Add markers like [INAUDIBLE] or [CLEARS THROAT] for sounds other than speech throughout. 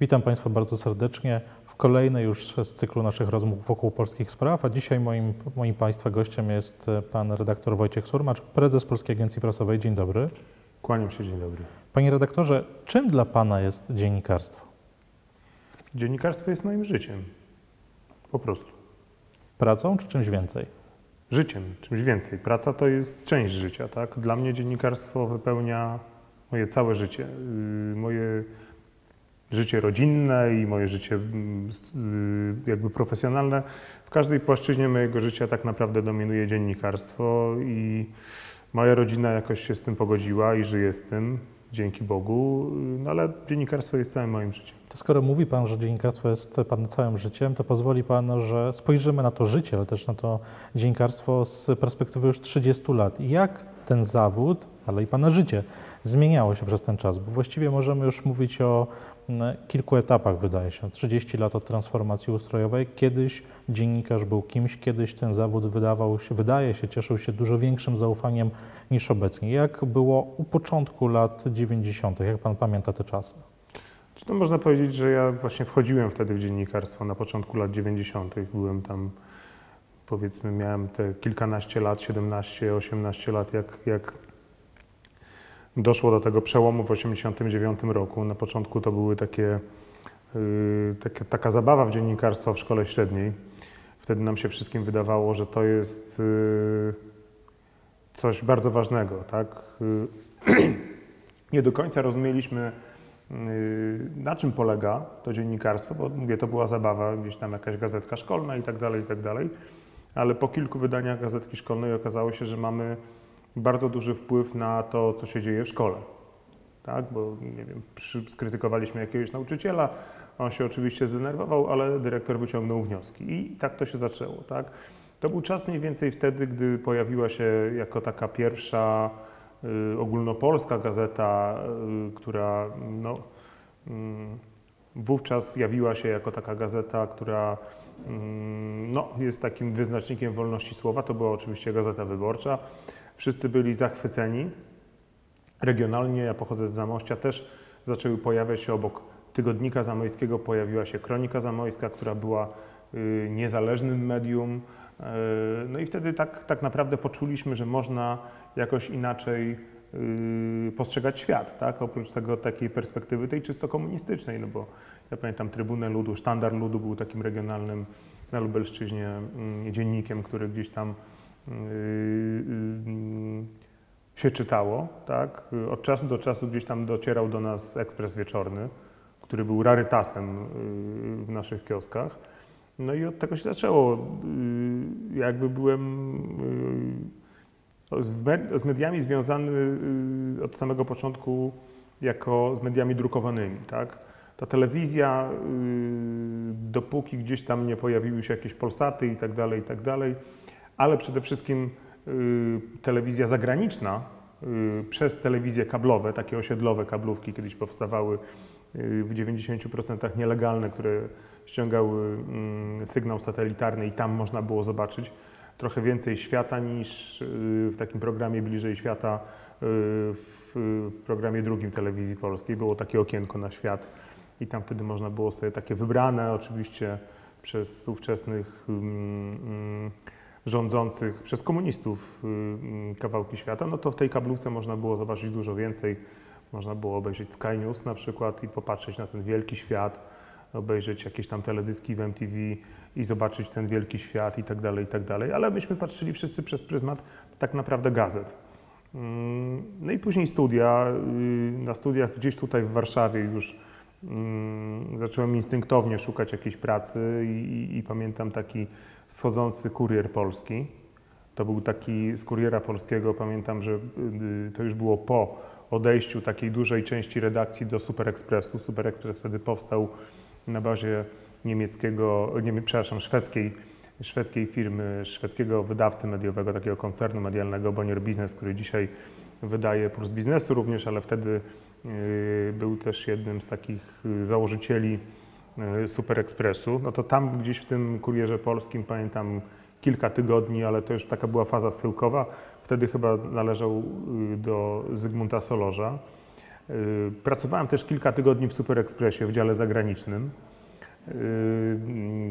Witam Państwa bardzo serdecznie w kolejnej już z cyklu naszych rozmów wokół polskich spraw, a dzisiaj moim, moim Państwa gościem jest pan redaktor Wojciech Surmacz, prezes Polskiej Agencji Prasowej. Dzień dobry. Kłaniam się, dzień dobry. Panie redaktorze, czym dla Pana jest dziennikarstwo? Dziennikarstwo jest moim życiem. Po prostu. Pracą czy czymś więcej? Życiem, czymś więcej. Praca to jest część życia, tak? Dla mnie dziennikarstwo wypełnia moje całe życie. Yy, moje życie rodzinne i moje życie mm, yy, jakby profesjonalne. W każdej płaszczyźnie mojego życia tak naprawdę dominuje dziennikarstwo i moja rodzina jakoś się z tym pogodziła i żyje z tym, dzięki Bogu, yy, no ale dziennikarstwo jest całym moim życiem. To skoro mówi Pan, że dziennikarstwo jest Pan całym życiem, to pozwoli Pan, że spojrzymy na to życie, ale też na to dziennikarstwo z perspektywy już 30 lat. Jak ten zawód, ale i Pana życie zmieniało się przez ten czas? Bo właściwie możemy już mówić o kilku etapach, wydaje się. 30 lat od transformacji ustrojowej. Kiedyś dziennikarz był kimś, kiedyś ten zawód wydawał się, wydaje się, cieszył się dużo większym zaufaniem niż obecnie. Jak było u początku lat 90., jak Pan pamięta te czasy? Czy to można powiedzieć, że ja właśnie wchodziłem wtedy w dziennikarstwo na początku lat 90. Byłem tam, powiedzmy, miałem te kilkanaście lat, 17, 18 lat, jak, jak doszło do tego przełomu w 89 roku. Na początku to były takie, yy, takie, taka zabawa w dziennikarstwo w szkole średniej. Wtedy nam się wszystkim wydawało, że to jest yy, coś bardzo ważnego, tak? Yy, [CLEARS THROAT] nie do końca rozumieliśmy, na czym polega to dziennikarstwo, bo mówię, to była zabawa, gdzieś tam jakaś gazetka szkolna i tak dalej, i tak dalej. Ale po kilku wydaniach gazetki szkolnej okazało się, że mamy bardzo duży wpływ na to, co się dzieje w szkole. Tak? Bo nie wiem, skrytykowaliśmy jakiegoś nauczyciela, on się oczywiście zdenerwował, ale dyrektor wyciągnął wnioski. I tak to się zaczęło. Tak? To był czas mniej więcej wtedy, gdy pojawiła się jako taka pierwsza y, ogólnopolska gazeta, y, która no, y, wówczas jawiła się jako taka gazeta, która no, jest takim wyznacznikiem wolności słowa. To była oczywiście Gazeta Wyborcza. Wszyscy byli zachwyceni. Regionalnie, ja pochodzę z Zamościa, też zaczęły pojawiać się obok Tygodnika Zamojskiego, pojawiła się Kronika Zamojska, która była y, niezależnym medium. Y, no i wtedy tak, tak naprawdę poczuliśmy, że można jakoś inaczej y, postrzegać świat, tak? oprócz tego takiej perspektywy tej czysto komunistycznej, no bo ja pamiętam Trybunę Ludu, Sztandar Ludu był takim regionalnym na Lubelszczyźnie mm, dziennikiem, który gdzieś tam się czytało. Tak? Od czasu do czasu gdzieś tam docierał do nas ekspres wieczorny, który był rarytasem w naszych kioskach. No i od tego się zaczęło. Jakby byłem z mediami związany od samego początku jako z mediami drukowanymi. Tak? Ta telewizja, dopóki gdzieś tam nie pojawiły się jakieś polsaty i tak dalej, i tak dalej, ale przede wszystkim y, telewizja zagraniczna y, przez telewizje kablowe, takie osiedlowe kablówki kiedyś powstawały y, w 90% nielegalne, które ściągały mm, sygnał satelitarny i tam można było zobaczyć trochę więcej świata niż w takim programie Bliżej Świata w, programie drugim telewizji polskiej. Było takie okienko na świat i tam wtedy można było sobie takie wybrane oczywiście przez ówczesnych mm, mm, rządzących przez komunistów y, mm, kawałki świata, no to w tej kablówce można było zobaczyć dużo więcej. Można było obejrzeć Sky News na przykład i popatrzeć na ten wielki świat, obejrzeć jakieś tam teledyski w MTV i zobaczyć ten wielki świat i tak dalej, i tak dalej. Ale myśmy patrzyli wszyscy przez pryzmat tak naprawdę gazet. Mm, no i później studia. Y, na studiach gdzieś tutaj w Warszawie już mm, zacząłem instynktownie szukać jakiejś pracy i, i, i pamiętam taki schodzący kurier polski. To był taki z kuriera polskiego, pamiętam, że y, to już było po odejściu takiej dużej części redakcji do Super Expressu. Super Express wtedy powstał na bazie niemieckiego, nie, przepraszam, szwedzkiej, szwedzkiej firmy, szwedzkiego wydawcy mediowego, takiego koncernu medialnego Bonnier Business, który dzisiaj wydaje Puls Biznesu również, ale wtedy y, był też jednym z takich y, założycieli Super Expressu, no to tam gdzieś w tym kurierze polskim pamiętam kilka tygodni, ale to już taka była faza schyłkowa. Wtedy chyba należał y, do Zygmunta Solorza. Y, Pracowałem też kilka tygodni w Super Expressie w dziale zagranicznym. Y,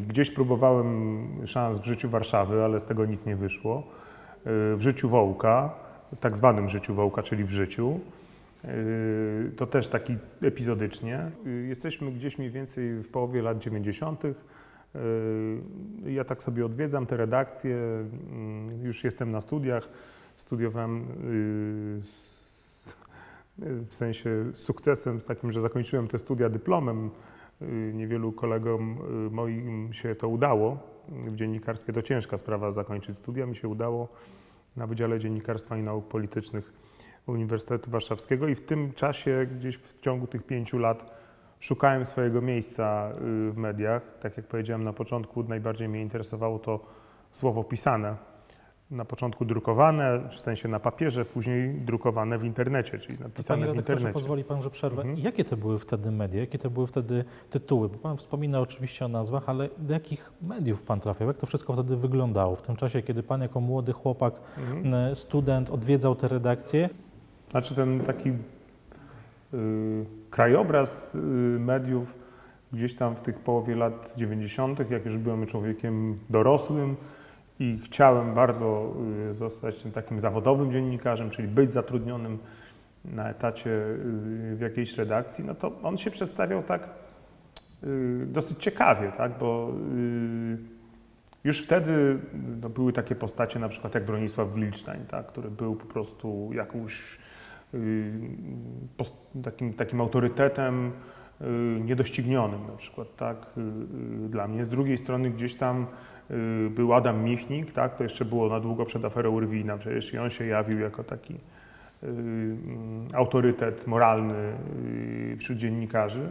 Gdzieś próbowałem szans w życiu Warszawy, ale z tego nic nie wyszło. W życiu Wołka, tak zwanym życiu Wołka, czyli w życiu. Y, To też taki epizodycznie. Y, Jesteśmy gdzieś mniej więcej w połowie lat 90. Y, Ja tak sobie odwiedzam te redakcje. Już jestem na studiach. Studiowałem w sensie z sukcesem, z takim, że zakończyłem te studia dyplomem. Niewielu kolegom moim się to udało. W dziennikarstwie to ciężka sprawa zakończyć studia. Mi się udało na Wydziale Dziennikarstwa i Nauk Politycznych Uniwersytetu Warszawskiego i w tym czasie, gdzieś w ciągu tych pięciu lat, szukałem swojego miejsca y, w mediach. Tak jak powiedziałem na początku, najbardziej mnie interesowało to słowo pisane. Na początku drukowane, w sensie na papierze, później drukowane w internecie, czyli napisane Panie w internecie. pozwoli Pan, że przerwę. Mhm. Jakie to były wtedy media? Jakie to były wtedy tytuły? Bo Pan wspomina oczywiście o nazwach, ale do jakich mediów Pan trafiał? Jak to wszystko wtedy wyglądało? W tym czasie, kiedy Pan jako młody chłopak, Mhm. e, student odwiedzał te redakcje, Znaczy ten taki y, krajobraz y, mediów gdzieś tam w tych połowie lat 90., jak już byłem człowiekiem dorosłym i chciałem bardzo y, zostać takim zawodowym dziennikarzem, czyli być zatrudnionym na etacie y, w jakiejś redakcji, no to on się przedstawiał tak y, dosyć ciekawie, tak, bo y, już wtedy no, były takie postacie, na przykład jak Bronisław Wilcztań, tak, który był po prostu jakąś takim, takim autorytetem y, niedoścignionym na przykład, tak, y, y, dla mnie. Z drugiej strony gdzieś tam y, był Adam Michnik, tak, to jeszcze było na długo przed aferą Urwina, przecież i on się jawił jako taki y, mm, autorytet moralny y, wśród dziennikarzy,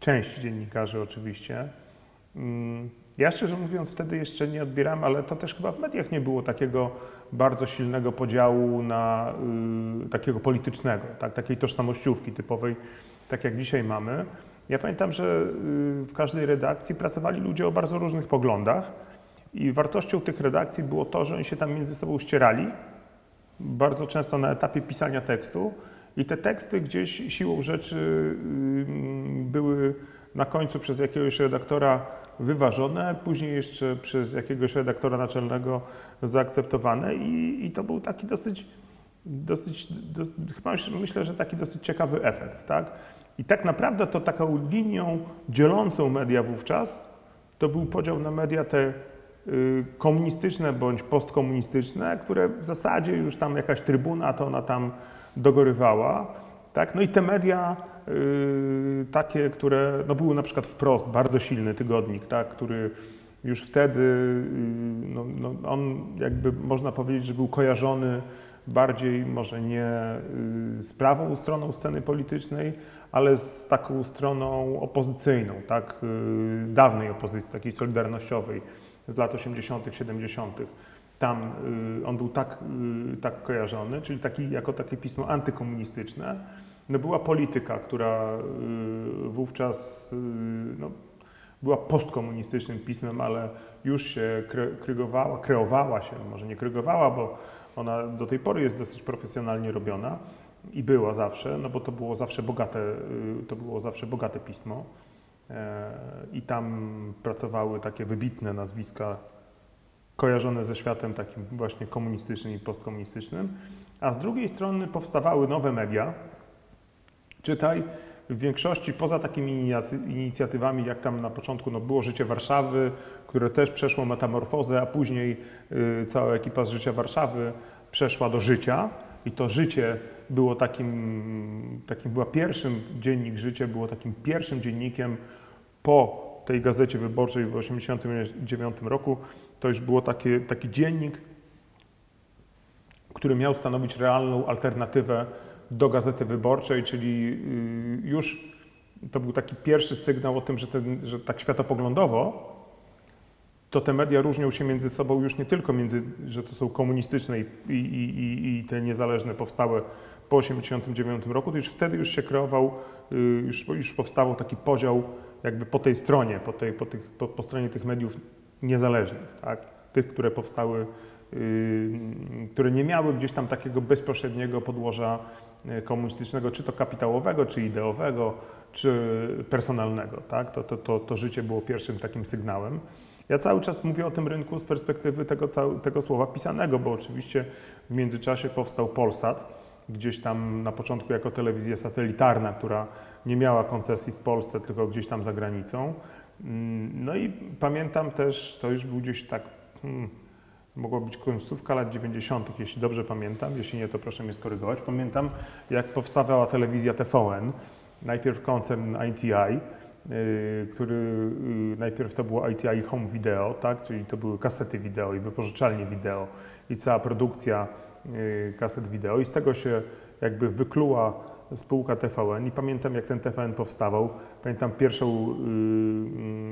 części dziennikarzy oczywiście. Mm, Ja szczerze mówiąc wtedy jeszcze nie odbierałem, ale to też chyba w mediach nie było takiego bardzo silnego podziału na y, takiego politycznego, tak, takiej tożsamościówki typowej, tak jak dzisiaj mamy. Ja pamiętam, że y, w każdej redakcji pracowali ludzie o bardzo różnych poglądach i wartością tych redakcji było to, że oni się tam między sobą ścierali, bardzo często na etapie pisania tekstu i te teksty gdzieś siłą rzeczy y, były na końcu przez jakiegoś redaktora wyważone, później jeszcze przez jakiegoś redaktora naczelnego zaakceptowane i, i to był taki dosyć, dosyć, dos, chyba myślę- że taki dosyć ciekawy efekt, tak? I tak naprawdę to taką linią dzielącą media wówczas to był podział na media te y, komunistyczne bądź postkomunistyczne, które w zasadzie już tam jakaś trybuna to ona tam dogorywała, tak? No i te media takie, które no były na przykład wprost, bardzo silny tygodnik, tak? który już wtedy, y, no, no, on jakby można powiedzieć, że był kojarzony bardziej może nie y, z prawą stroną sceny politycznej, ale z taką stroną opozycyjną, tak? y, dawnej opozycji, takiej solidarnościowej z lat 80., 70. Tam y, on był tak, y, tak kojarzony, czyli taki, jako takie pismo antykomunistyczne. No była polityka, która y, wówczas y, no, była postkomunistycznym pismem, ale już się krygowała, kreowała się, może nie krygowała, bo ona do tej pory jest dosyć profesjonalnie robiona i była zawsze, no bo to było zawsze bogate, y, to było zawsze bogate pismo. E, I tam pracowały takie wybitne nazwiska kojarzone ze światem takim właśnie komunistycznym i postkomunistycznym, a z drugiej strony powstawały nowe media, czytaj, w większości poza takimi inicjatywami, jak tam na początku no, było Życie Warszawy, które też przeszło metamorfozę, a później y, cała ekipa z Życia Warszawy przeszła do Życia i to Życie było takim, takim była pierwszym, dziennik Życie było takim pierwszym dziennikiem po tej gazecie wyborczej w 1989 roku. To już było takie, taki dziennik, który miał stanowić realną alternatywę do Gazety Wyborczej, czyli y, już to był taki pierwszy sygnał o tym, że, ten, że tak światopoglądowo to te media różnią się między sobą już nie tylko między, że to są komunistyczne i, i, i, i te niezależne powstałe po 1989 roku, to już wtedy już się kreował, y, już, już powstawał taki podział jakby po tej stronie, po, tej, po, tych, po, po stronie tych mediów niezależnych, tak? tych, które powstały, y, które nie miały gdzieś tam takiego bezpośredniego podłoża komunistycznego, czy to kapitałowego, czy ideowego, czy personalnego. Tak? To, to, to, to życie było pierwszym takim sygnałem. Ja cały czas mówię o tym rynku z perspektywy tego, tego słowa pisanego, bo oczywiście w międzyczasie powstał Polsat, gdzieś tam na początku jako telewizja satelitarna, która nie miała koncesji w Polsce, tylko gdzieś tam za granicą. Mm, no i pamiętam też, to już był gdzieś tak, hmm, mogła być końcówka lat 90., jeśli dobrze pamiętam, jeśli nie, to proszę mnie skorygować. Pamiętam, jak powstawała telewizja TVN, najpierw koncern ITI, yy, który yy, najpierw to było ITI Home Video, tak, czyli to były kasety wideo i wypożyczalnie wideo i cała produkcja yy, kaset wideo i z tego się jakby wykluła spółka TVN i pamiętam jak ten TVN powstawał. Pamiętam pierwszą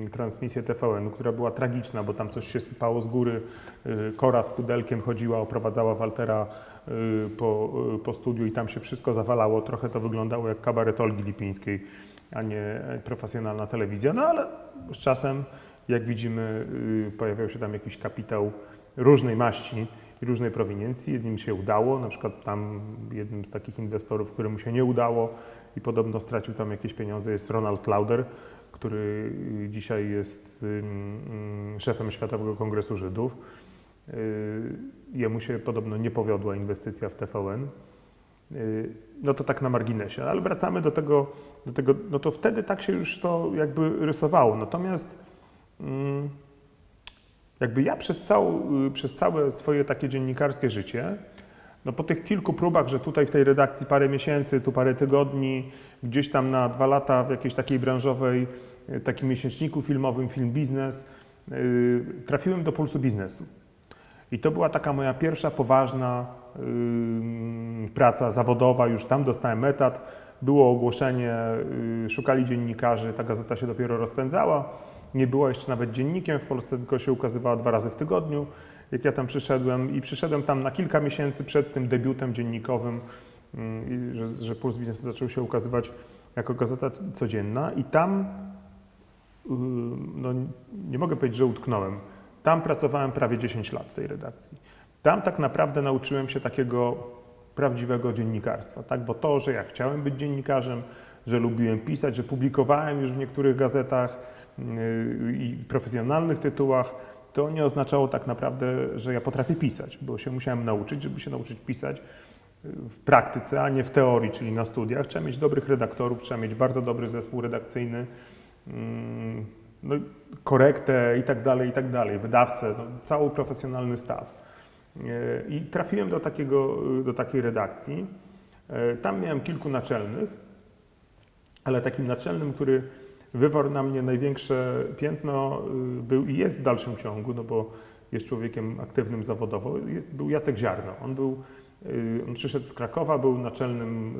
y, transmisję TVN, która była tragiczna, bo tam coś się sypało z góry. Y, Kora z pudelkiem chodziła, oprowadzała Waltera y, po, y, po studiu i tam się wszystko zawalało. Trochę to wyglądało jak kabaret Olgi Lipińskiej, a nie profesjonalna telewizja. No ale z czasem, jak widzimy, y, pojawiał się tam jakiś kapitał różnej maści i różnej prowiniencji. Jednym się udało, na przykład tam jednym z takich inwestorów, któremu się nie udało i podobno stracił tam jakieś pieniądze jest Ronald Lauder, który dzisiaj jest szefem Światowego Kongresu Żydów. Y, jemu się podobno nie powiodła inwestycja w TVN. Y, no to tak na marginesie, ale wracamy do tego, do tego, no to wtedy tak się już to jakby rysowało. Natomiast jakby ja przez, y, przez całe swoje takie dziennikarskie życie, no po tych kilku próbach, że tutaj w tej redakcji parę miesięcy, tu parę tygodni, gdzieś tam na dwa lata w jakiejś takiej branżowej, y, takim miesięczniku filmowym, film biznes, yy, trafiłem do pulsu biznesu. I to była taka moja pierwsza poważna praca zawodowa, już tam dostałem etat, było ogłoszenie, yy, szukali dziennikarzy, ta gazeta się dopiero rozpędzała nie była jeszcze nawet dziennikiem w Polsce, tylko się ukazywała dwa razy w tygodniu. Jak ja tam przyszedłem i przyszedłem tam na kilka miesięcy przed tym debiutem dziennikowym, mm, że, że Puls Biznesu zaczął się ukazywać jako gazeta codzienna i tam, y, no nie mogę powiedzieć, że utknąłem, tam pracowałem prawie 10 lat w tej redakcji. Tam tak naprawdę nauczyłem się takiego prawdziwego dziennikarstwa, tak? bo to, że ja chciałem być dziennikarzem, że lubiłem pisać, że publikowałem już w niektórych gazetach, i profesjonalnych tytułach, to nie oznaczało tak naprawdę, że ja potrafię pisać, bo się musiałem nauczyć, żeby się nauczyć pisać w praktyce, a nie w teorii, czyli na studiach. Trzeba mieć dobrych redaktorów, trzeba mieć bardzo dobry zespół redakcyjny, mm, no, korektę i tak dalej, i tak dalej, wydawcę, no, cały profesjonalny staw. I trafiłem do, takiego, do takiej redakcji. Tam miałem kilku naczelnych, ale takim naczelnym, który wywarł na mnie największe piętno y, był i jest w dalszym ciągu, no bo jest człowiekiem aktywnym zawodowo, jest, był Jacek Ziarno. On, był, y, on przyszedł z Krakowa, był naczelnym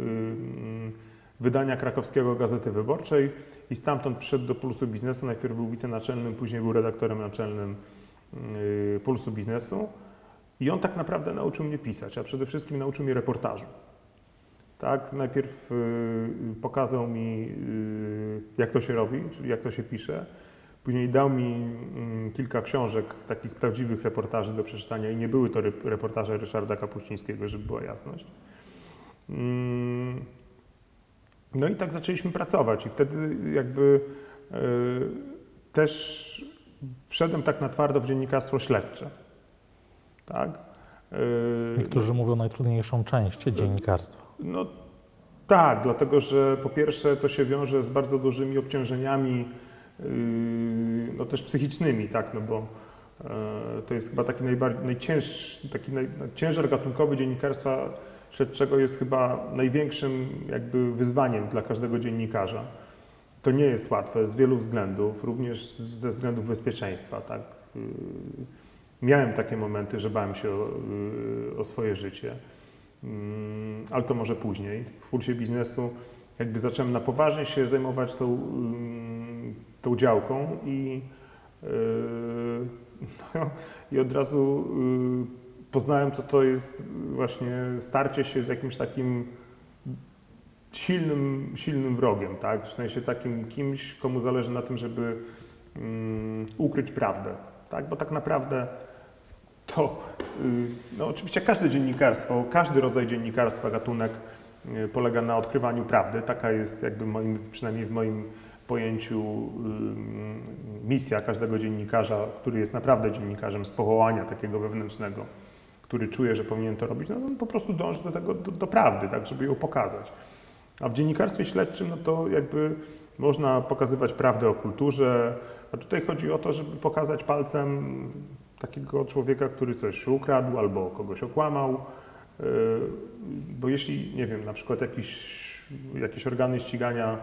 y, wydania krakowskiego Gazety Wyborczej i stamtąd przyszedł do Pulsu Biznesu. Najpierw był wicenaczelnym, później był redaktorem naczelnym Pulsu Biznesu. I on tak naprawdę nauczył mnie pisać, a przede wszystkim nauczył mnie reportażu. Tak, najpierw y, pokazał mi, y, jak to się robi, czyli jak to się pisze. Później dał mi y, kilka książek, takich prawdziwych reportaży do przeczytania i nie były to reportaże Ryszarda Kapuścińskiego, żeby była jasność. Mm, no i tak zaczęliśmy pracować i wtedy jakby y, też wszedłem tak na twardo w dziennikarstwo śledcze. Tak? Niektórzy mówią najtrudniejszą część dziennikarstwa. No tak, dlatego że po pierwsze to się wiąże z bardzo dużymi obciążeniami, yy, no też psychicznymi, tak, no bo e, to jest chyba taki najcięższy, taki naj, ciężar gatunkowy dziennikarstwa śledczego jest chyba największym jakby wyzwaniem dla każdego dziennikarza. To nie jest łatwe z wielu względów, również ze względów bezpieczeństwa, tak. Yy, miałem takie momenty, że bałem się o, yy, o swoje życie. Mm, ale to może później. W pulsie biznesu jakby zacząłem na poważnie się zajmować tą, mm, tą działką i, yy, [LAUGHS] no, i od razu yy, poznałem, co to jest właśnie starcie się z jakimś takim silnym, silnym wrogiem, tak? w sensie takim kimś, komu zależy na tym, żeby um, ukryć prawdę. Tak? Bo tak naprawdę to y, no oczywiście każde dziennikarstwo, każdy rodzaj dziennikarstwa, gatunek y, polega na odkrywaniu prawdy. Taka jest jakby moim, przynajmniej w moim pojęciu y, misja każdego dziennikarza, który jest naprawdę dziennikarzem z powołania takiego wewnętrznego, który czuje, że powinien to robić, no on po prostu dąży do tego, do, do prawdy, tak, żeby ją pokazać. A w dziennikarstwie śledczym, no to jakby można pokazywać prawdę o kulturze, a tutaj chodzi o to, żeby pokazać palcem takiego człowieka, który coś ukradł albo kogoś okłamał. Yy, bo jeśli, nie wiem, na przykład jakiś, jakieś organy ścigania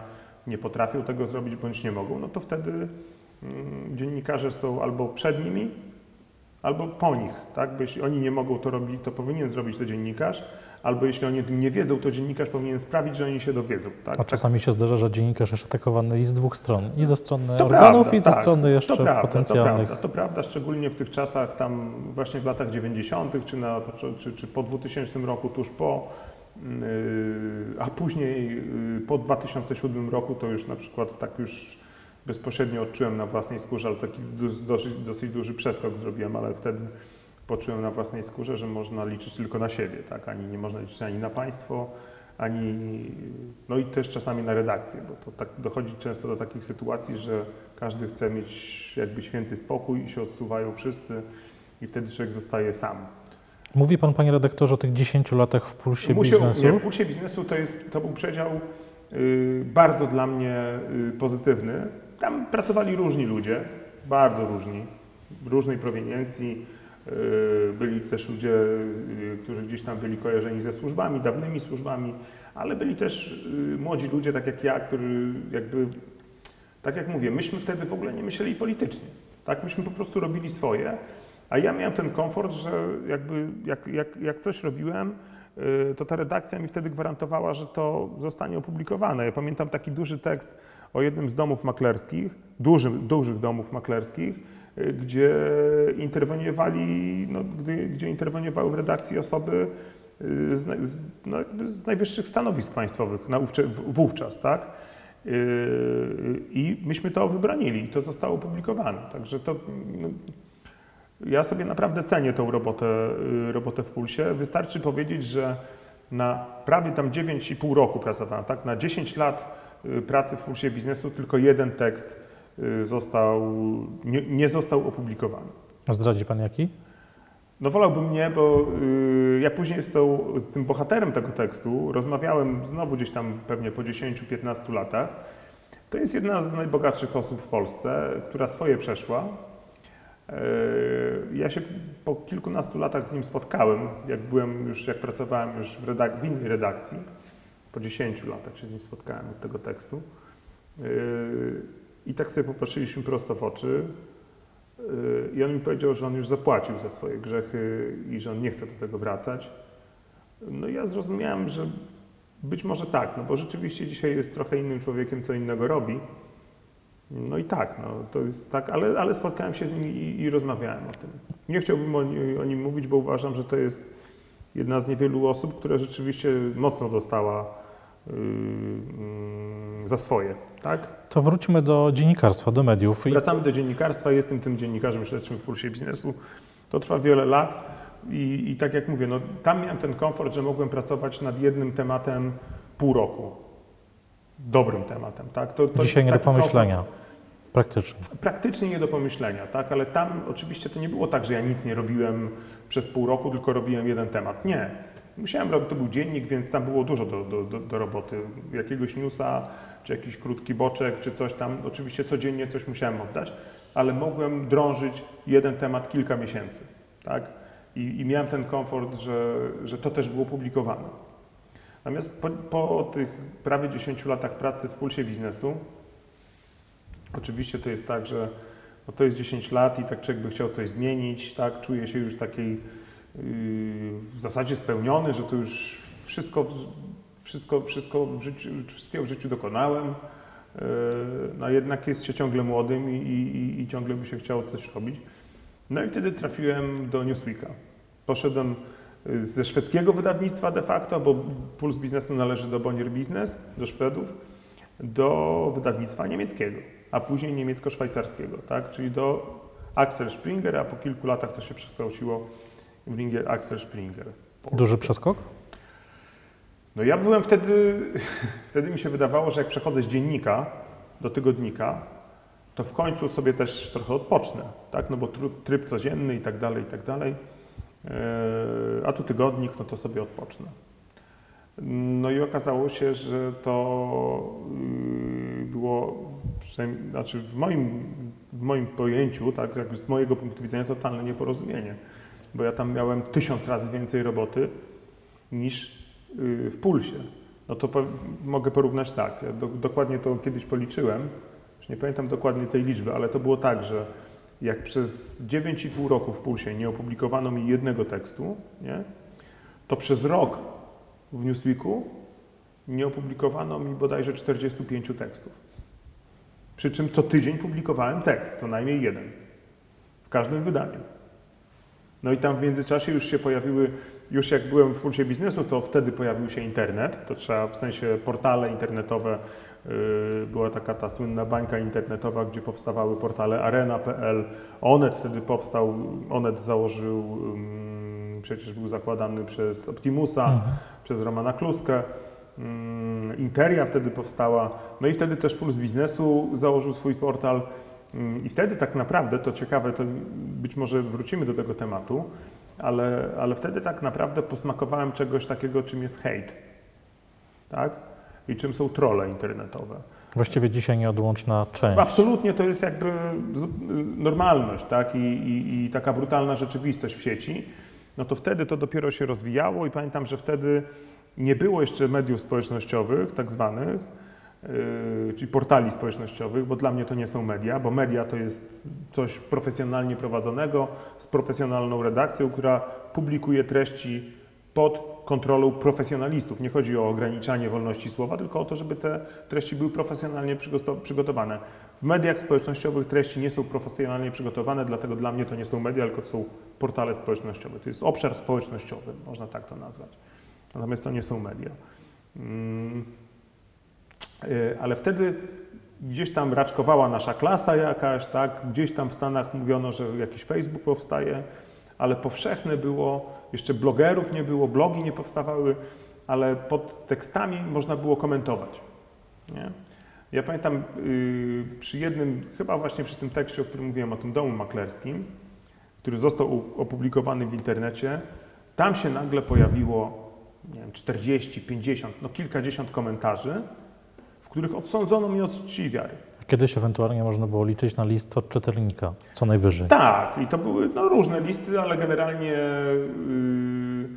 nie potrafią tego zrobić bądź nie mogą, no to wtedy mm, dziennikarze są albo przed nimi, albo po nich. Tak? Bo jeśli oni nie mogą to robić, to powinien zrobić to dziennikarz, albo jeśli oni nie wiedzą, to dziennikarz powinien sprawić, że oni się dowiedzą. Tak? A czasami się zdarza, że dziennikarz jest atakowany i z dwóch stron, i ze strony To organów, prawda, i ze tak. strony jeszcze to prawda, potencjalnych. To prawda, to prawda, szczególnie w tych czasach tam właśnie w latach 90. czy, na, czy, czy po 2000 roku, tuż po, yy, a później yy, po 2007 roku to już na przykład tak już bezpośrednio odczułem na własnej skórze, ale taki dos- dosyć, dosyć duży przeskok zrobiłem, ale wtedy poczułem na własnej skórze, że można liczyć tylko na siebie, tak? Ani nie można liczyć ani na państwo, ani, no i też czasami na redakcję, bo to tak dochodzi często do takich sytuacji, że każdy chce mieć jakby święty spokój i się odsuwają wszyscy i wtedy człowiek zostaje sam. Mówi pan, panie redaktorze, o tych 10 latach w pulsie Musiał- biznesu. Nie, w pulsie biznesu to, jest, to był przedział y, bardzo dla mnie y, pozytywny. Tam pracowali różni ludzie, bardzo różni, różnej proweniencji. Y, byli też ludzie, y, którzy gdzieś tam byli kojarzeni ze służbami, dawnymi służbami, ale byli też y, młodzi ludzie, tak jak ja, którzy jakby, tak jak mówię, myśmy wtedy w ogóle nie myśleli politycznie. Tak, myśmy po prostu robili swoje, a ja miałem ten komfort, że jakby jak, jak, jak coś robiłem, to ta redakcja mi wtedy gwarantowała, że to zostanie opublikowane. Ja pamiętam taki duży tekst o jednym z domów maklerskich, duży, dużych domów maklerskich, gdzie interweniowali, no, gdy, gdzie interweniowały w redakcji osoby y, z, z, no, z najwyższych stanowisk państwowych na wówczas, tak? Yy, I myśmy to wybronili i to zostało opublikowane. Także to no, ja sobie naprawdę cenię tą robotę, y, robotę w Pulsie. Wystarczy powiedzieć, że na prawie tam 9,5 roku pracowałem, tak? Na 10 lat y, pracy w Pulsie Biznesu tylko jeden tekst y, został, nie, nie został opublikowany. Zdradzi pan jaki? No wolałbym nie, bo y, ja później z, tą, z tym bohaterem tego tekstu rozmawiałem znowu gdzieś tam pewnie po 10-15 latach. To jest jedna z najbogatszych osób w Polsce, która swoje przeszła. Y, Ja się po kilkunastu latach z nim spotkałem, jak byłem już, jak pracowałem już w, redak- w innej redakcji. Po 10 latach się z nim spotkałem od tego tekstu. Y, I tak sobie popatrzyliśmy prosto w oczy. Yy, I on mi powiedział, że on już zapłacił za swoje grzechy i że on nie chce do tego wracać. No i ja zrozumiałem, że być może tak, no bo rzeczywiście dzisiaj jest trochę innym człowiekiem, co innego robi. No i tak, no to jest tak, ale, ale spotkałem się z nim i, i rozmawiałem o tym. Nie chciałbym o, o nim mówić, bo uważam, że to jest jedna z niewielu osób, która rzeczywiście mocno dostała za swoje, tak? To wróćmy do dziennikarstwa, do mediów. Wracamy do dziennikarstwa. Jestem tym dziennikarzem śledczym w Pulsie Biznesu. To trwa wiele lat i, i tak jak mówię, no, tam miałem ten komfort, że mogłem pracować nad jednym tematem pół roku. Dobrym tematem, tak? To, to dzisiaj nie do taki komfort- pomyślenia. Praktycznie. Praktycznie nie do pomyślenia, tak? Ale tam oczywiście to nie było tak, że ja nic nie robiłem przez pół roku, tylko robiłem jeden temat. Nie. Musiałem robić, to był dziennik, więc tam było dużo do, do, do, do roboty. Jakiegoś newsa, czy jakiś krótki boczek, czy coś tam. Oczywiście codziennie coś musiałem oddać, ale mogłem drążyć jeden temat kilka miesięcy, tak? I, i miałem ten komfort, że, że to też było publikowane. Natomiast po, po tych prawie 10 latach pracy w Pulsie Biznesu, Oczywiście to jest tak, że no to jest 10 lat i tak człowiek by chciał coś zmienić, tak, czuje się już takiej w zasadzie spełniony, że to już wszystko, wszystko, wszystko w życiu, wszystkiego w życiu dokonałem, yy, no jednak jest się ciągle młodym i, i, i ciągle by się chciało coś robić. No i wtedy trafiłem do Newsweeka. Poszedłem y, ze szwedzkiego wydawnictwa de facto, bo Puls Biznesu należy do Bonnier Business, do Szwedów, do wydawnictwa niemieckiego, a później niemiecko-szwajcarskiego, tak? czyli do Axel Springer, a po kilku latach to się przekształciło w Ringer Axel Springer. Duży przeskok? No ja byłem wtedy, [LAUGHS] wtedy mi się wydawało, że jak przechodzę z dziennika do tygodnika, to w końcu sobie też trochę odpocznę, tak? No bo tryb, codzienny i tak dalej, i tak dalej. E, a tu tygodnik, no to sobie odpocznę. No i okazało się, że to y, było, znaczy w moim, w moim pojęciu, tak, jak z mojego punktu widzenia, totalne nieporozumienie, bo ja tam miałem tysiąc razy więcej roboty niż y, w pulsie. No to po, mogę porównać tak, ja do, dokładnie to kiedyś policzyłem, już nie pamiętam dokładnie tej liczby, ale to było tak, że jak przez 9,5 roku w pulsie nie opublikowano mi jednego tekstu, nie, to przez rok w Newsweeku nie opublikowano mi bodajże 45 tekstów. Przy czym co tydzień publikowałem tekst, co najmniej jeden. W każdym wydaniu. No i tam w międzyczasie już się pojawiły, już jak byłem w pulsie biznesu, to wtedy pojawił się internet. To trzeba w sensie portale internetowe. Yy, była taka ta słynna bańka internetowa, gdzie powstawały portale arena.pl. Onet wtedy powstał, Onet założył, przecież był zakładany przez Optimusa. Mhm przez Romana Kluskę. Mm, Interia wtedy powstała, no i wtedy też Puls Biznesu założył swój portal. I wtedy tak naprawdę, to ciekawe, to być może wrócimy do tego tematu, ale, ale wtedy tak naprawdę posmakowałem czegoś takiego, czym jest hejt. Tak? I czym są trolle internetowe. Właściwie dzisiaj nieodłączna część. Absolutnie to jest jakby normalność, tak? I, i, i taka brutalna rzeczywistość w sieci no to wtedy to dopiero się rozwijało i pamiętam, że wtedy nie było jeszcze mediów społecznościowych, tak zwanych, czyli portali społecznościowych, bo dla mnie to nie są media, bo media to jest coś profesjonalnie prowadzonego, z profesjonalną redakcją, która publikuje treści pod kontrolą profesjonalistów. Nie chodzi o ograniczanie wolności słowa, tylko o to, żeby te treści były profesjonalnie przygotowane. W mediach społecznościowych treści nie są profesjonalnie przygotowane, dlatego dla mnie to nie są media, tylko to są portale społecznościowe. To jest obszar społecznościowy, można tak to nazwać. Natomiast to nie są media. Mm, y, ale wtedy gdzieś tam raczkowała nasza klasa jakaś, tak? Gdzieś tam w Stanach mówiono, że jakiś Facebook powstaje, ale powszechne było, jeszcze blogerów nie było, blogi nie powstawały, ale pod tekstami można było komentować. Nie? Ja pamiętam yy, przy jednym, chyba właśnie przy tym tekście, o którym mówiłem, o tym domu maklerskim, który został opublikowany w internecie, tam się nagle pojawiło nie wiem, 40, 50, no kilkadziesiąt komentarzy, których odsądzono mnie od czci wiary. Kiedyś ewentualnie można było liczyć na list od czytelnika, co najwyżej. Tak, i to były no, różne listy, ale generalnie, yy,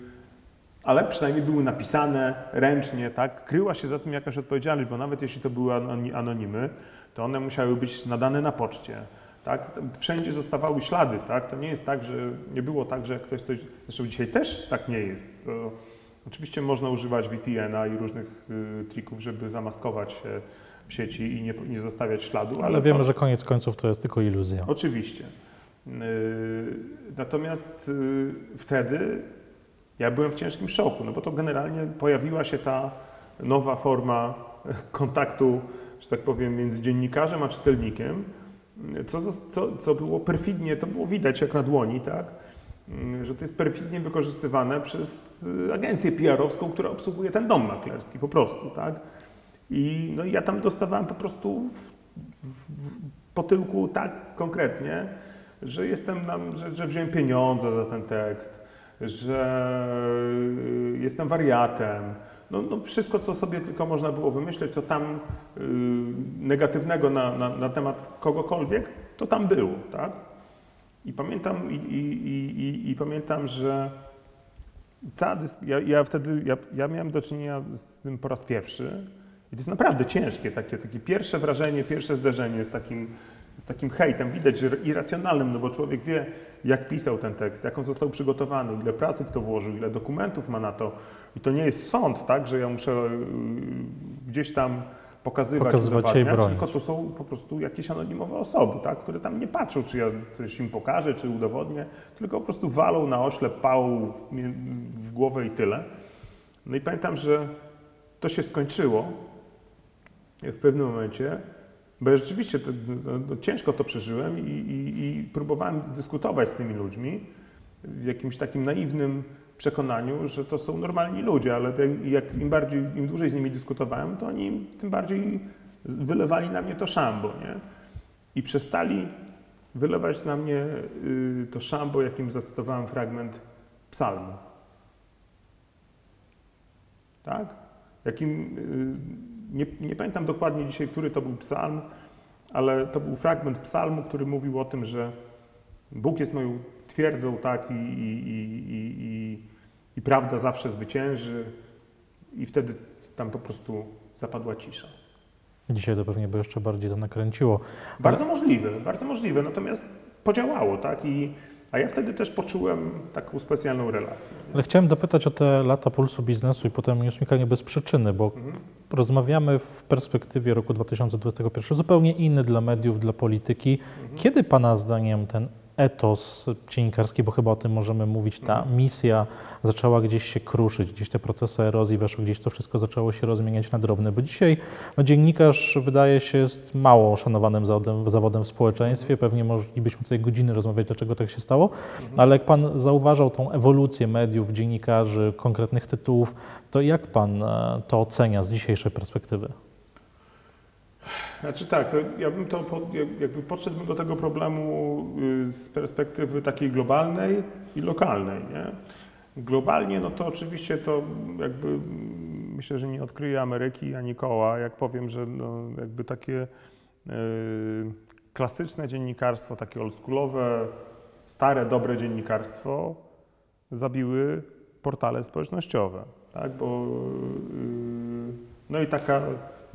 ale przynajmniej były napisane ręcznie, tak? Kryła się za tym jakaś odpowiedzialność, bo nawet jeśli to były anonimy, to one musiały być nadane na poczcie. Tak? Wszędzie zostawały ślady, tak? To nie jest tak, że nie było tak, że ktoś coś. Zresztą dzisiaj też tak nie jest. To, oczywiście można używać VPN-a i różnych y, trików, żeby zamaskować się w sieci i nie, nie zostawiać śladu. Ale, ale wiemy, to, że koniec końców to jest tylko iluzja. Oczywiście. Yy, natomiast yy, wtedy ja byłem w ciężkim szoku, no bo to generalnie pojawiła się ta nowa forma [LAUGHS] kontaktu, że tak powiem, między dziennikarzem a czytelnikiem, co, co, co było perfidnie, to było widać jak na dłoni, tak? Yy, że to jest perfidnie wykorzystywane przez agencję PR-owską, która obsługuje ten dom maklerski po prostu, tak? I no, ja tam dostawałem po prostu w, w, po tyłku tak konkretnie, że jestem że, że wziąłem pieniądze za ten tekst, że jestem wariatem. No, no, wszystko, co sobie tylko można było wymyśleć, co tam yy, negatywnego na, na, na, temat kogokolwiek, to tam było, tak? I pamiętam, i, i, i, i pamiętam, że cała ja, ja wtedy, ja, ja miałem do czynienia z tym po raz pierwszy, i to jest naprawdę ciężkie, takie, takie pierwsze wrażenie, pierwsze zderzenie z takim, z takim hejtem. Widać, że irracjonalnym, no bo człowiek wie, jak pisał ten tekst, jak on został przygotowany, ile pracy w to włożył, ile dokumentów ma na to. I to nie jest sąd, tak, że ja muszę y, gdzieś tam pokazywać, Pokazywać tylko to są po prostu jakieś anonimowe osoby, tak, które tam nie patrzą, czy ja coś im pokażę, czy udowodnię, tylko po prostu walą na oślep, pałą w, w głowę i tyle. No i pamiętam, że to się skończyło w pewnym momencie, bo ja rzeczywiście to, to, to ciężko to przeżyłem i, i, i, próbowałem dyskutować z tymi ludźmi w jakimś takim naiwnym przekonaniu, że to są normalni ludzie, ale jak im bardziej, im dłużej z nimi dyskutowałem, to oni tym bardziej wylewali na mnie to szambo, nie? I przestali wylewać na mnie y, to szambo, jakim zacytowałem fragment psalmu. Tak? Jakim, y, nie, nie pamiętam dokładnie dzisiaj, który to był psalm, ale to był fragment psalmu, który mówił o tym, że Bóg jest moją twierdzą, tak, i, i, i, i, i prawda zawsze zwycięży, i wtedy tam po prostu zapadła cisza. Dzisiaj to pewnie by jeszcze bardziej to nakręciło. Bardzo Ale... możliwe, bardzo możliwe, natomiast podziałało, tak, i a ja wtedy też poczułem taką specjalną relację. Nie? Ale chciałem dopytać o te lata pulsu biznesu i potem Newsmika nie bez przyczyny, bo mhm. rozmawiamy w perspektywie roku 2021, zupełnie inny dla mediów, dla polityki. Mhm. Kiedy Pana zdaniem ten etos dziennikarski, bo chyba o tym możemy mówić, ta mhm. misja zaczęła gdzieś się kruszyć, gdzieś te procesy erozji weszły, gdzieś to wszystko zaczęło się rozmieniać na drobne, bo dzisiaj no, dziennikarz wydaje się jest mało szanowanym zawodem, zawodem w społeczeństwie, mhm. pewnie moglibyśmy tutaj godziny rozmawiać, dlaczego tak się stało, mhm. ale jak Pan zauważał tą ewolucję mediów, dziennikarzy, konkretnych tytułów, to jak Pan e, to ocenia z dzisiejszej perspektywy? Znaczy tak, ja bym to jakby podszedł do tego problemu y, z perspektywy takiej globalnej i lokalnej. Nie? Globalnie, no to oczywiście to jakby mm, myślę, że nie odkryje Ameryki ani koła, jak powiem, że no jakby takie yy, klasyczne dziennikarstwo, takie oldschoolowe, stare, dobre dziennikarstwo zabiły portale społecznościowe, tak, bo yy, no i taka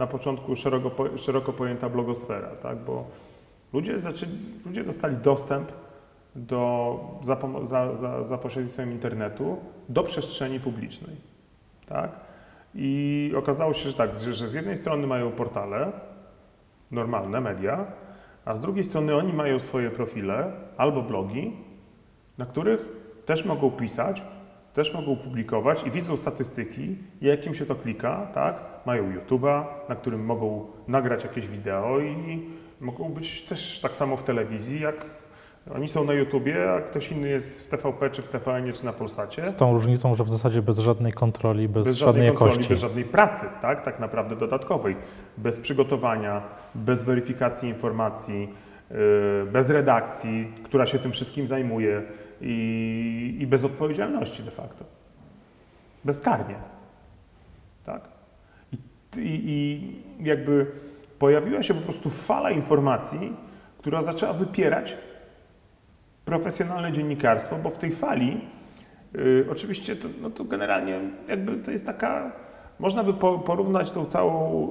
na początku szeroko, szeroko pojęta blogosfera, tak? bo ludzie, zaczęli, ludzie dostali dostęp do, za, za, za, za pośrednictwem internetu do przestrzeni publicznej. Tak? I okazało się, że tak, że z jednej strony mają portale, normalne media, a z drugiej strony oni mają swoje profile albo blogi, na których też mogą pisać, też mogą publikować i widzą statystyki, jak im się to klika, tak? Mają YouTube'a, na którym mogą nagrać jakieś wideo i mogą być też tak samo w telewizji, jak oni są na YouTubie, a ktoś inny jest w TVP, czy w TVN, czy na Polsacie. Z tą różnicą, że w zasadzie bez żadnej kontroli, bez, bez żadnej, żadnej kontroli, Bez żadnej pracy, tak? tak naprawdę dodatkowej. Bez przygotowania, bez weryfikacji informacji, yy, bez redakcji, która się tym wszystkim zajmuje i, i bez odpowiedzialności de facto. Bezkarnie. Tak? I, i, jakby pojawiła się po prostu fala informacji, która zaczęła wypierać profesjonalne dziennikarstwo, bo w tej fali y, oczywiście to, no to generalnie jakby to jest taka, można by po, porównać tą całą,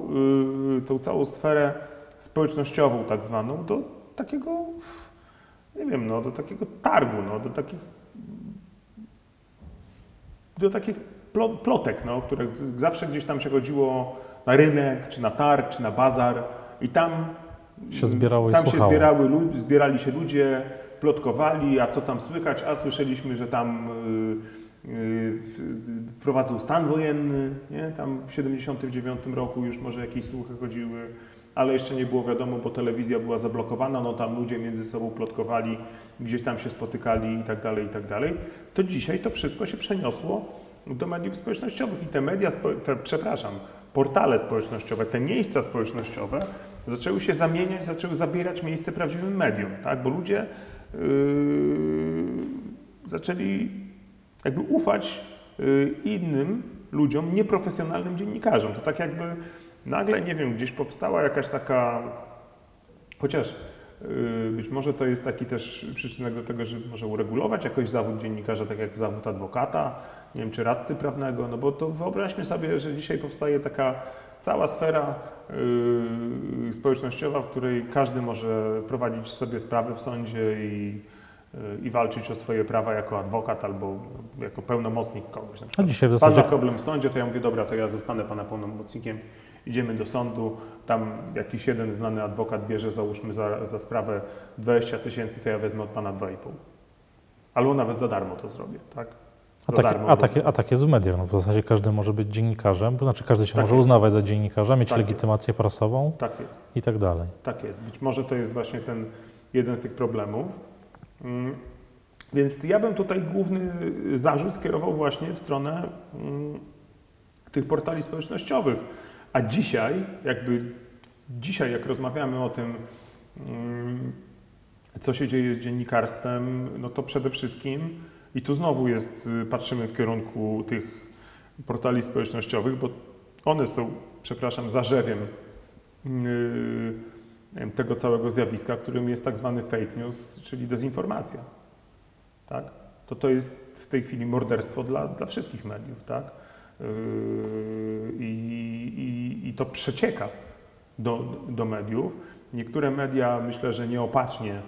y, tą całą sferę społecznościową tak zwaną do takiego nie wiem, no, do takiego targu, no, do takich do takich plotek, no, które zawsze gdzieś tam się chodziło na rynek, czy na targ, czy na bazar. I tam się zbierało tam się zbierały, zbierali się ludzie, plotkowali, a co tam słychać, a słyszeliśmy, że tam yy, yy, wprowadzą stan wojenny, nie? tam w 79 roku już może jakieś słuchy chodziły, ale jeszcze nie było wiadomo, bo telewizja była zablokowana, no tam ludzie między sobą plotkowali, gdzieś tam się spotykali i tak dalej, i tak dalej, to dzisiaj to wszystko się przeniosło do mediów społecznościowych i te media, te, przepraszam, portale społecznościowe, te miejsca społecznościowe zaczęły się zamieniać, zaczęły zabierać miejsce prawdziwym mediom, tak? bo ludzie yy, zaczęli jakby ufać yy, innym ludziom, nieprofesjonalnym dziennikarzom. To tak jakby nagle, nie wiem, gdzieś powstała jakaś taka, chociaż yy, być może to jest taki też przyczynek do tego, że może uregulować jakoś zawód dziennikarza, tak jak zawód adwokata, nie wiem, czy radcy prawnego, no bo to wyobraźmy sobie, że dzisiaj powstaje taka cała sfera yy, społecznościowa, w której każdy może prowadzić sobie sprawy w sądzie i i walczyć o swoje prawa jako adwokat albo jako pełnomocnik kogoś. Na przykład, A dzisiaj w zasadzie... Pan ma problem w sądzie, to ja mówię, dobra, to ja zostanę Pana pełnomocnikiem, idziemy do sądu, tam jakiś jeden znany adwokat bierze, załóżmy za, za sprawę 20 tysięcy, to ja wezmę od Pana 2,5. Albo nawet za darmo to zrobię, tak? A tak, darmo, a, takie, a tak jest w mediach. No w zasadzie każdy może być dziennikarzem, to znaczy każdy się tak może jest. uznawać za dziennikarza, mieć tak legitymację jest. prasową tak jest. i tak dalej. Tak jest. Być może to jest właśnie ten jeden z tych problemów. Mm. Więc ja bym tutaj główny zarzut skierował właśnie w stronę mm, tych portali społecznościowych. A dzisiaj, jakby dzisiaj, jak rozmawiamy o tym, mm, co się dzieje z dziennikarstwem, no to przede wszystkim, i tu znowu jest, y, patrzymy w kierunku tych portali społecznościowych, bo one są, przepraszam, zarzewiem yy, tego całego zjawiska, którym jest tak zwany fake news, czyli dezinformacja. Tak? To to jest w tej chwili morderstwo dla, dla wszystkich mediów. Tak? Yy, I, i, I to przecieka do, do mediów. Niektóre media, myślę, że nieopatrznie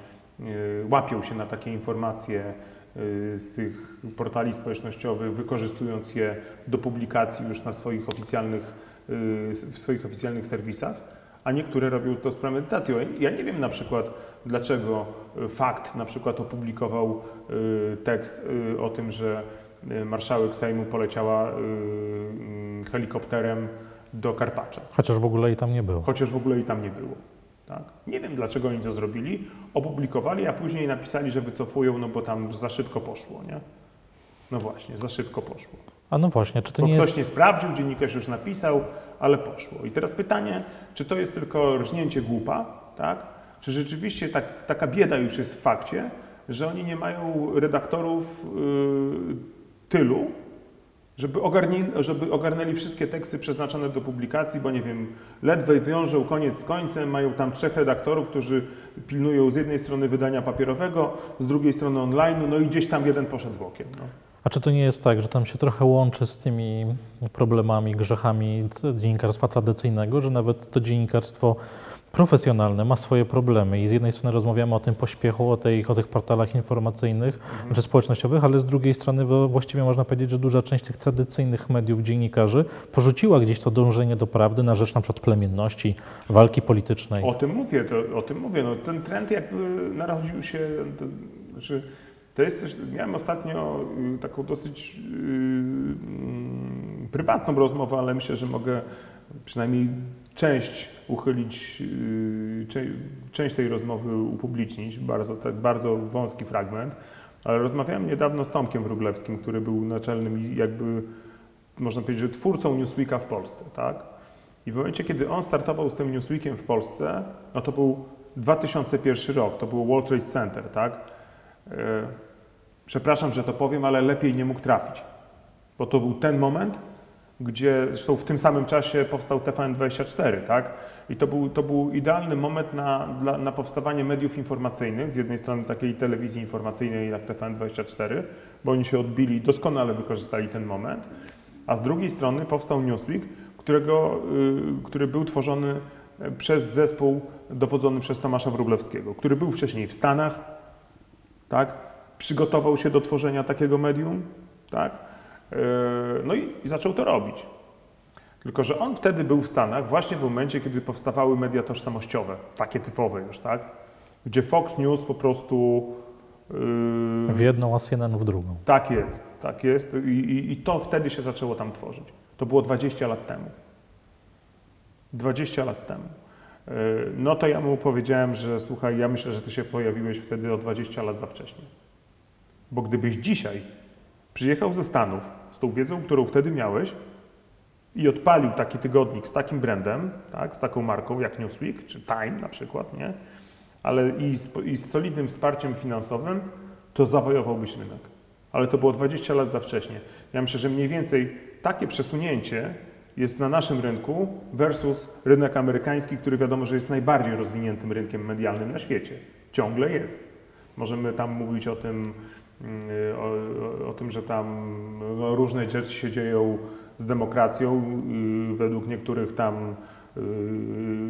łapią się na takie informacje Y, z tych portali społecznościowych, wykorzystując je do publikacji już na swoich oficjalnych, y, w swoich oficjalnych serwisach, a niektóre robią to z premedytacją. Ja nie wiem na przykład, dlaczego y, Fakt na przykład opublikował tekst o tym, że marszałek Sejmu poleciała mm, helikopterem do Karpacza. Chociaż w ogóle i tam nie było. Chociaż w ogóle i tam nie było. Tak? Nie wiem, dlaczego oni to zrobili. Opublikowali, a później napisali, że wycofują, no bo tam za szybko poszło, nie? No właśnie, za szybko poszło. A no właśnie, czy to bo nie ktoś jest... nie sprawdził, dziennikarz już napisał, ale poszło. I teraz pytanie, czy to jest tylko rżnięcie głupa, tak? Czy rzeczywiście tak, taka bieda już jest w fakcie, że oni nie mają redaktorów yy, tylu, żeby, ogarnęli, żeby ogarnęli wszystkie teksty przeznaczone do publikacji, bo nie wiem, ledwo wiążą koniec z końcem, mają tam trzech redaktorów, którzy pilnują z jednej strony wydania papierowego, z drugiej strony online, no i gdzieś tam jeden poszedł bokiem. No. A czy to nie jest tak, że tam się trochę łączy z tymi problemami, grzechami dziennikarstwa tradycyjnego, że nawet to dziennikarstwo profesjonalne ma swoje problemy i z jednej strony rozmawiamy o tym pośpiechu, o, tej, o tych portalach informacyjnych mhm. czy społecznościowych, ale z drugiej strony właściwie można powiedzieć, że duża część tych tradycyjnych mediów, dziennikarzy porzuciła gdzieś to dążenie do prawdy na rzecz na przykład plemienności, walki politycznej. O tym mówię, to, o tym mówię. No, ten trend jakby narodził się, to, znaczy, to jest coś, miałem ostatnio y, taką dosyć yy, prywatną rozmowę, ale myślę, że mogę przynajmniej część uchylić, yy, część tej rozmowy upublicznić, bardzo, tak bardzo wąski fragment, ale rozmawiałem niedawno z Tomkiem Wruglewskim, który był naczelnym jakby, można powiedzieć, że twórcą Newsweeka w Polsce, tak? I w momencie, kiedy on startował z tym Newsweekiem w Polsce, no to był 2001 rok, to było World Trade Center, tak? Yy, przepraszam, że to powiem, ale lepiej nie mógł trafić, bo to był ten moment, gdzie zresztą w tym samym czasie powstał TVN24, tak? I to był, to był idealny moment na, dla, na powstawanie mediów informacyjnych, z jednej strony takiej telewizji informacyjnej jak TVN24, bo oni się odbili, doskonale wykorzystali ten moment, a z drugiej strony powstał Newsweek, którego, y, który był tworzony przez zespół dowodzony przez Tomasza Wróblewskiego, który był wcześniej w Stanach, tak? przygotował się do tworzenia takiego medium, tak? Yy, no i, i zaczął to robić. Tylko, że on wtedy był w Stanach właśnie w momencie, kiedy powstawały media tożsamościowe, takie typowe już, tak? Gdzie Fox News po prostu. Yy... W jedną, a CNN w drugą. Tak jest, tak jest. I, i, I, to wtedy się zaczęło tam tworzyć. To było 20 lat temu. 20 lat temu. Yy, no to ja mu powiedziałem, że słuchaj, ja myślę, że ty się pojawiłeś wtedy o 20 lat za wcześnie. Bo gdybyś dzisiaj przyjechał ze Stanów, tą wiedzą, którą wtedy miałeś i odpalił taki tygodnik z takim brandem, tak, z taką marką jak Newsweek czy Time na przykład, nie? ale i z, i z solidnym wsparciem finansowym, to zawojowałbyś rynek. Ale to było 20 lat za wcześnie. Ja myślę, że mniej więcej takie przesunięcie jest na naszym rynku versus rynek amerykański, który wiadomo, że jest najbardziej rozwiniętym rynkiem medialnym na świecie. Ciągle jest. Możemy tam mówić o tym, Y, o, o, tym, że tam no, różne rzeczy się dzieją z demokracją. Y, według niektórych tam y,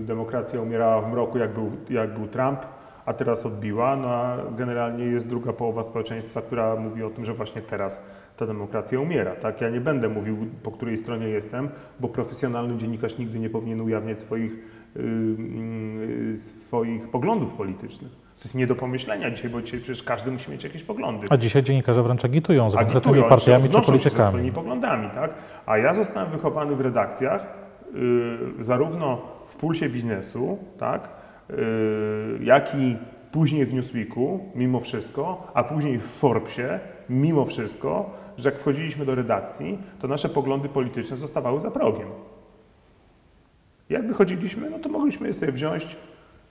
demokracja umierała w mroku, jak był, jak był Trump, a teraz odbiła. No a generalnie jest druga połowa społeczeństwa, która mówi o tym, że właśnie teraz ta demokracja umiera. Tak? Ja nie będę mówił, po której stronie jestem, bo profesjonalny dziennikarz nigdy nie powinien ujawniać swoich, yy, swoich poglądów politycznych. To jest nie do pomyślenia dzisiaj, bo dzisiaj przecież każdy musi mieć jakieś poglądy. A dzisiaj dziennikarze wręcz agitują z konkretnymi partiami czy politykami. swoimi poglądami, tak? A ja zostałem wychowany w redakcjach, yy, zarówno w pulsie biznesu, tak, yy, jak i później w Newsweeku, mimo wszystko, a później w Forbesie, mimo wszystko, że jak wchodziliśmy do redakcji, to nasze poglądy polityczne zostawały za progiem. Jak wychodziliśmy, no to mogliśmy je sobie wziąć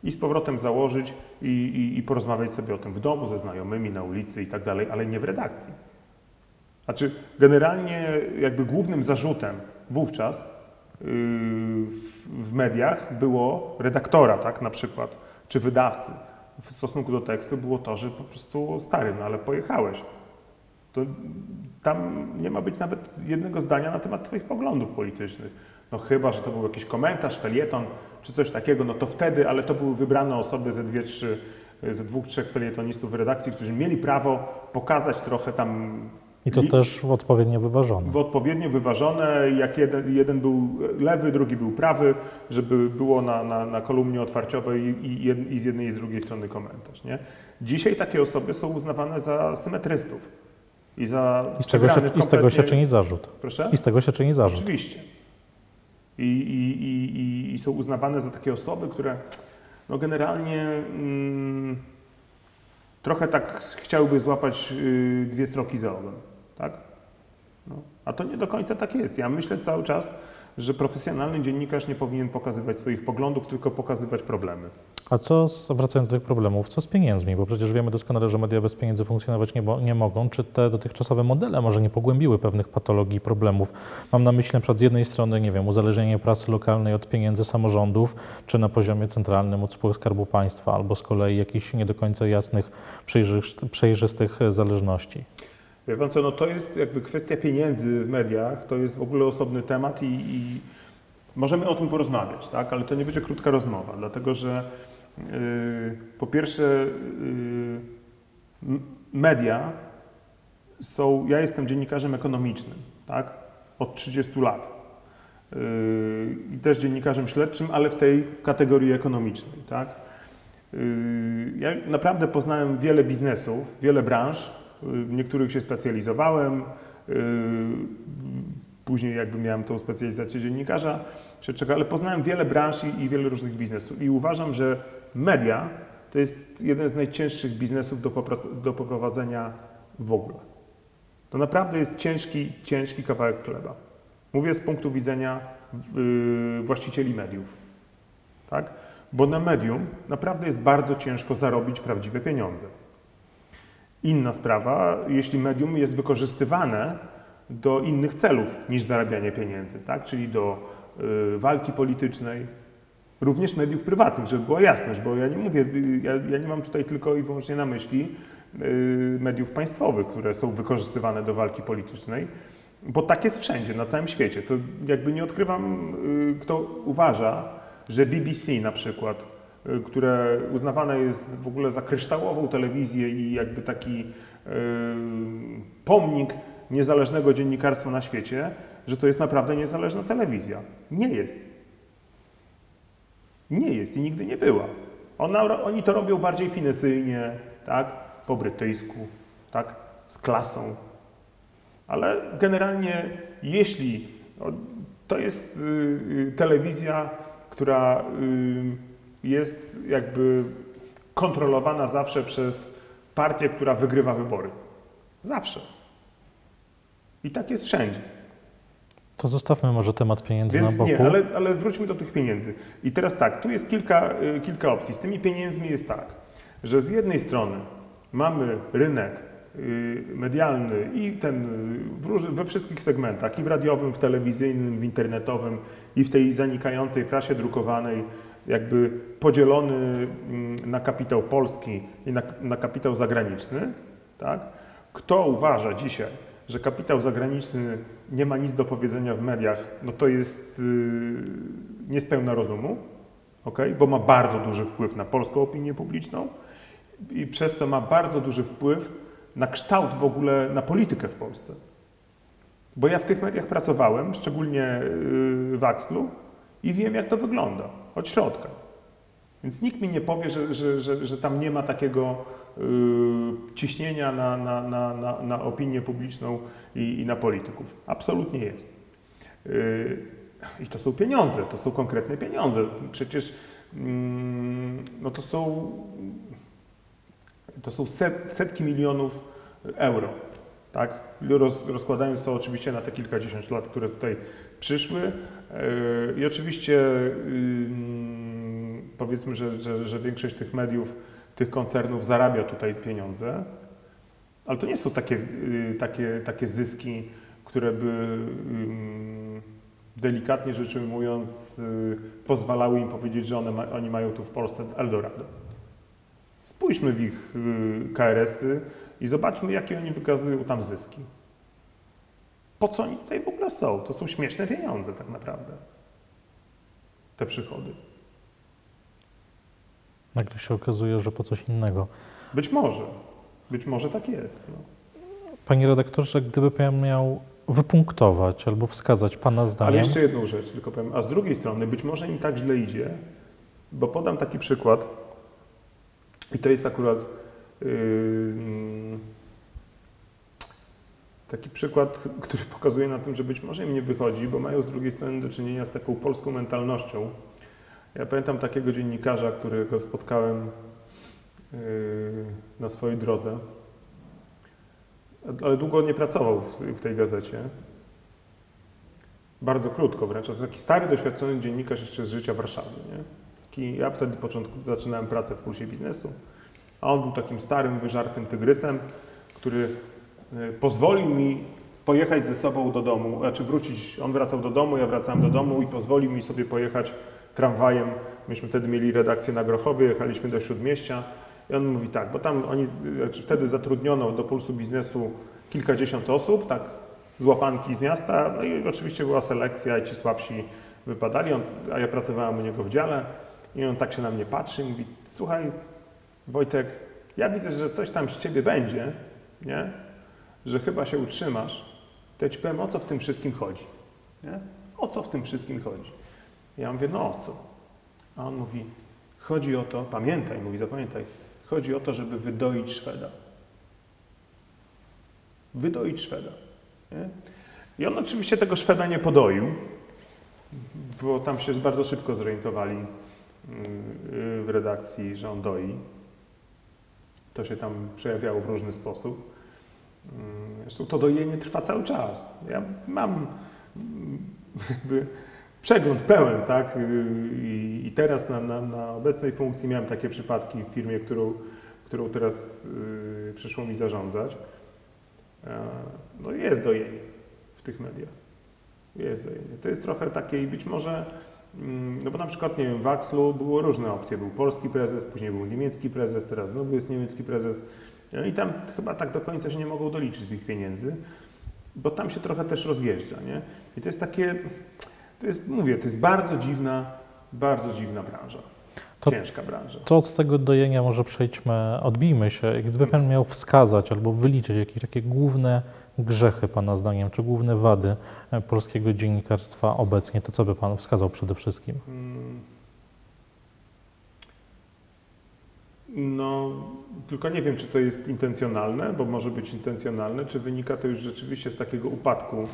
i z powrotem założyć i, i, i porozmawiać sobie o tym w domu, ze znajomymi, na ulicy i tak dalej, ale nie w redakcji. Znaczy, generalnie jakby głównym zarzutem wówczas yy, w, w mediach było redaktora, tak, na przykład, czy wydawcy w stosunku do tekstu było to, że po prostu stary, no ale pojechałeś. To tam nie ma być nawet jednego zdania na temat Twoich poglądów politycznych. No chyba, że to był jakiś komentarz, felieton czy coś takiego, no to wtedy, ale to były wybrane osoby ze dwie, trzy, ze dwóch, trzech felietonistów w redakcji, którzy mieli prawo pokazać trochę tam i to też w odpowiednio wyważone. W odpowiednio wyważone, jak jeden, jeden był lewy, drugi był prawy, żeby było na, na, na kolumnie otwarciowej i, i, z jednej i z drugiej strony komentarz. Nie? Dzisiaj takie osoby są uznawane za symetrystów. I, za I, z, tego się. I z tego się czyni zarzut. Proszę? I z tego się czyni zarzut. Oczywiście. I, i, i, i są uznawane za takie osoby, które no generalnie mm, trochę tak chciałyby złapać y, dwie stroki za ogół. Tak? No. A to nie do końca tak jest. Ja myślę cały czas, że profesjonalny dziennikarz nie powinien pokazywać swoich poglądów, tylko pokazywać problemy. A co, z, wracając do tych problemów, co z pieniędzmi? Bo przecież wiemy doskonale, że media bez pieniędzy funkcjonować nie, nie mogą. Czy te dotychczasowe modele może nie pogłębiły pewnych patologii i problemów? Mam na myśli na przykład z jednej strony, nie wiem, uzależnienie prasy lokalnej od pieniędzy samorządów, czy na poziomie centralnym od spółek Skarbu Państwa, albo z kolei jakichś nie do końca jasnych, przejrzystych zależności. Wie pan co, no to jest jakby kwestia pieniędzy w mediach, to jest w ogóle osobny temat i, i możemy o tym porozmawiać, tak? ale to nie będzie krótka rozmowa, dlatego że yy, po pierwsze yy, media są, ja jestem dziennikarzem ekonomicznym, tak? od 30 lat. Yy, I też dziennikarzem śledczym, ale w tej kategorii ekonomicznej. Tak? Yy, ja naprawdę poznałem wiele biznesów, wiele branż, w niektórych się specjalizowałem. Y, później jakby miałem tą specjalizację dziennikarza ale poznałem wiele branż i, wiele różnych biznesów i uważam, że media to jest jeden z najcięższych biznesów do, poprowadzenia w ogóle. To naprawdę jest ciężki, ciężki kawałek chleba. Mówię z punktu widzenia yy, właścicieli mediów. Tak? Bo na medium naprawdę jest bardzo ciężko zarobić prawdziwe pieniądze. Inna sprawa, jeśli medium jest wykorzystywane do innych celów niż zarabianie pieniędzy, tak? czyli do y, walki politycznej, również mediów prywatnych, żeby była jasność, bo ja nie mówię, ja, ja nie mam tutaj tylko i wyłącznie na myśli y, mediów państwowych, które są wykorzystywane do walki politycznej, bo tak jest wszędzie, na całym świecie. To jakby nie odkrywam, y, kto uważa, że BBC na przykład które uznawane jest w ogóle za kryształową telewizję i jakby taki yy, pomnik niezależnego dziennikarstwa na świecie, że to jest naprawdę niezależna telewizja. Nie jest. Nie jest i nigdy nie była. Ona, oni to robią bardziej finesyjnie, tak, po brytyjsku, tak, z klasą. Ale generalnie, jeśli to jest yy, telewizja, która yy, jest jakby kontrolowana zawsze przez partię, która wygrywa wybory. Zawsze. I tak jest wszędzie. To zostawmy może temat pieniędzy Więc na boku. Nie, ale, ale wróćmy do tych pieniędzy. I teraz tak, tu jest kilka, y, kilka opcji. Z tymi pieniędzmi jest tak, że z jednej strony mamy rynek y, medialny i ten y, we wszystkich segmentach, i w radiowym, w telewizyjnym, w internetowym, i w tej zanikającej prasie drukowanej, jakby podzielony mm, na kapitał polski i na, na kapitał zagraniczny, tak? Kto uważa dzisiaj, że kapitał zagraniczny nie ma nic do powiedzenia w mediach, no to jest yy, niespełna rozumu, okay? bo ma bardzo duży wpływ na polską opinię publiczną i przez co ma bardzo duży wpływ na kształt w ogóle, na politykę w Polsce. Bo ja w tych mediach pracowałem, szczególnie yy, w Axlu i wiem, jak to wygląda od środka. Więc nikt mi nie powie, że, że, że, że tam nie ma takiego yy, ciśnienia na, na, na, na, na opinię publiczną i, i, na polityków. Absolutnie jest. Yy, I to są pieniądze, to są konkretne pieniądze. Przecież yy, no to są To są set, setki milionów euro. Tak? Roz, rozkładając to oczywiście na te kilkadziesiąt lat, które tutaj przyszły. Yy, I oczywiście powiedzmy, że, że, że większość tych mediów, tych koncernów zarabia tutaj pieniądze, ale to nie są takie, yy, takie, takie zyski, które by delikatnie rzecz ujmując pozwalały im powiedzieć, że one oni mają tu w Polsce Eldorado. Spójrzmy w ich KRS-y i zobaczmy, jakie oni wykazują tam zyski. Po co oni tutaj w ogóle są? To są śmieszne pieniądze tak naprawdę. Te przychody. Nagle się okazuje, że po coś innego. Być może. Być może tak jest. No. Panie redaktorze, gdyby Pan miał wypunktować albo wskazać Pana zdaniem... Ale jeszcze jedną rzecz tylko powiem. A z drugiej strony być może im tak źle idzie, bo podam taki przykład i to jest akurat yy, taki przykład, który pokazuje na tym, że być może im nie wychodzi, bo mają z drugiej strony do czynienia z taką polską mentalnością. Ja pamiętam takiego dziennikarza, którego spotkałem yy, na swojej drodze, ale długo nie pracował w, tej gazecie. Bardzo krótko wręcz. To taki stary, doświadczony dziennikarz jeszcze z życia Warszawy. Nie? Taki, ja wtedy początku zaczynałem pracę w Pulsie Biznesu, a on był takim starym, wyżartym tygrysem, który pozwolił mi pojechać ze sobą do domu, znaczy wrócić, on wracał do domu, ja wracałem do domu i pozwolił mi sobie pojechać tramwajem. Myśmy wtedy mieli redakcję na Grochowie, jechaliśmy do Śródmieścia i on mówi tak, bo tam oni, znaczy wtedy zatrudniono do Pulsu Biznesu kilkadziesiąt osób, tak, z łapanki z miasta, no i oczywiście była selekcja i ci słabsi wypadali, on, a ja pracowałem u niego w dziale i on tak się na mnie patrzy i mówi, słuchaj Wojtek, ja widzę, że coś tam z Ciebie będzie, nie? Że chyba się utrzymasz, to ja ci powiem, o co w tym wszystkim chodzi. Nie? O co w tym wszystkim chodzi? Ja mówię, no o co? A on mówi, chodzi o to, pamiętaj, mówi, zapamiętaj, chodzi o to, żeby wydoić Szweda. Wydoić Szweda. Nie? I on oczywiście tego Szweda nie podoił, bo tam się bardzo szybko zorientowali mm, w redakcji, że on doi. To się tam przejawiało w różny sposób. Zresztą to dojenie trwa cały czas. Ja mam jakby przegląd pełen, tak? I, teraz na, na, na, obecnej funkcji miałem takie przypadki w firmie, którą, którą teraz yy, przyszło mi zarządzać. E, no jest dojenie w tych mediach. Jest dojenie. To jest trochę takie i być może, mm, no bo na przykład, nie wiem, w Axlu było różne opcje. Był polski prezes, później był niemiecki prezes, teraz znowu jest niemiecki prezes. No i tam chyba tak do końca się nie mogą doliczyć z ich pieniędzy, bo tam się trochę też rozjeżdża, nie? I to jest takie, to jest, mówię, to jest bardzo dziwna, bardzo dziwna branża. To, Ciężka branża. To od tego dojenia może przejdźmy, odbijmy się. Gdyby Pan miał wskazać albo wyliczyć jakieś takie główne grzechy Pana zdaniem, czy główne wady e, polskiego dziennikarstwa obecnie, to co by Pan wskazał przede wszystkim? Hmm. No, tylko nie wiem, czy to jest intencjonalne, bo może być intencjonalne, czy wynika to już rzeczywiście z takiego upadku.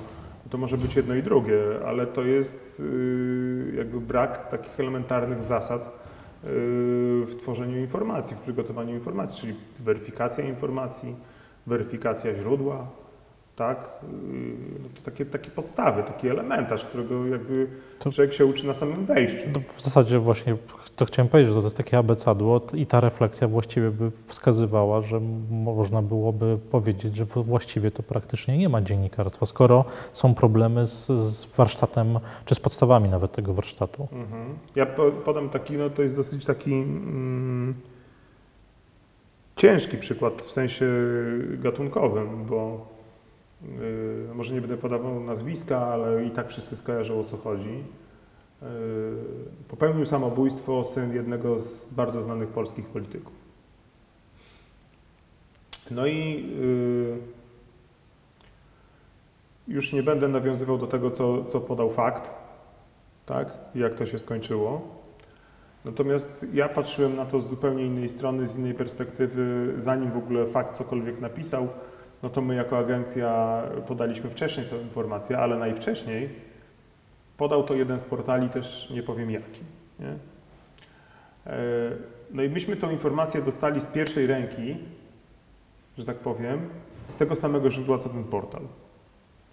To może być jedno i drugie, ale to jest yy, jakby brak takich elementarnych zasad yy, w tworzeniu informacji, w przygotowaniu informacji, czyli weryfikacja informacji, weryfikacja źródła, tak? Yy, no to takie, takie podstawy, taki elementarz, którego jakby to, człowiek się uczy na samym wejściu. w zasadzie właśnie to chciałem powiedzieć, że to jest takie abecadło i ta refleksja właściwie by wskazywała, że można byłoby powiedzieć, że właściwie to praktycznie nie ma dziennikarstwa, skoro są problemy z, z warsztatem, czy z podstawami nawet tego warsztatu. Mhm. Ja podam taki, no to jest dosyć taki mm, ciężki przykład w sensie gatunkowym, bo yy, może nie będę podawał nazwiska, ale i tak wszyscy skojarzą o co chodzi. E, popełnił samobójstwo syn jednego z bardzo znanych polskich polityków. No i e, już nie będę nawiązywał do tego, co, co podał fakt, tak, jak to się skończyło. Natomiast ja patrzyłem na to z zupełnie innej strony, z innej perspektywy, zanim w ogóle fakt cokolwiek napisał, no to my jako agencja podaliśmy wcześniej tę informację, ale najwcześniej Podał to jeden z portali, też nie powiem jaki. Nie? E, No i myśmy tą informację dostali z pierwszej ręki, że tak powiem, z tego samego źródła co ten portal.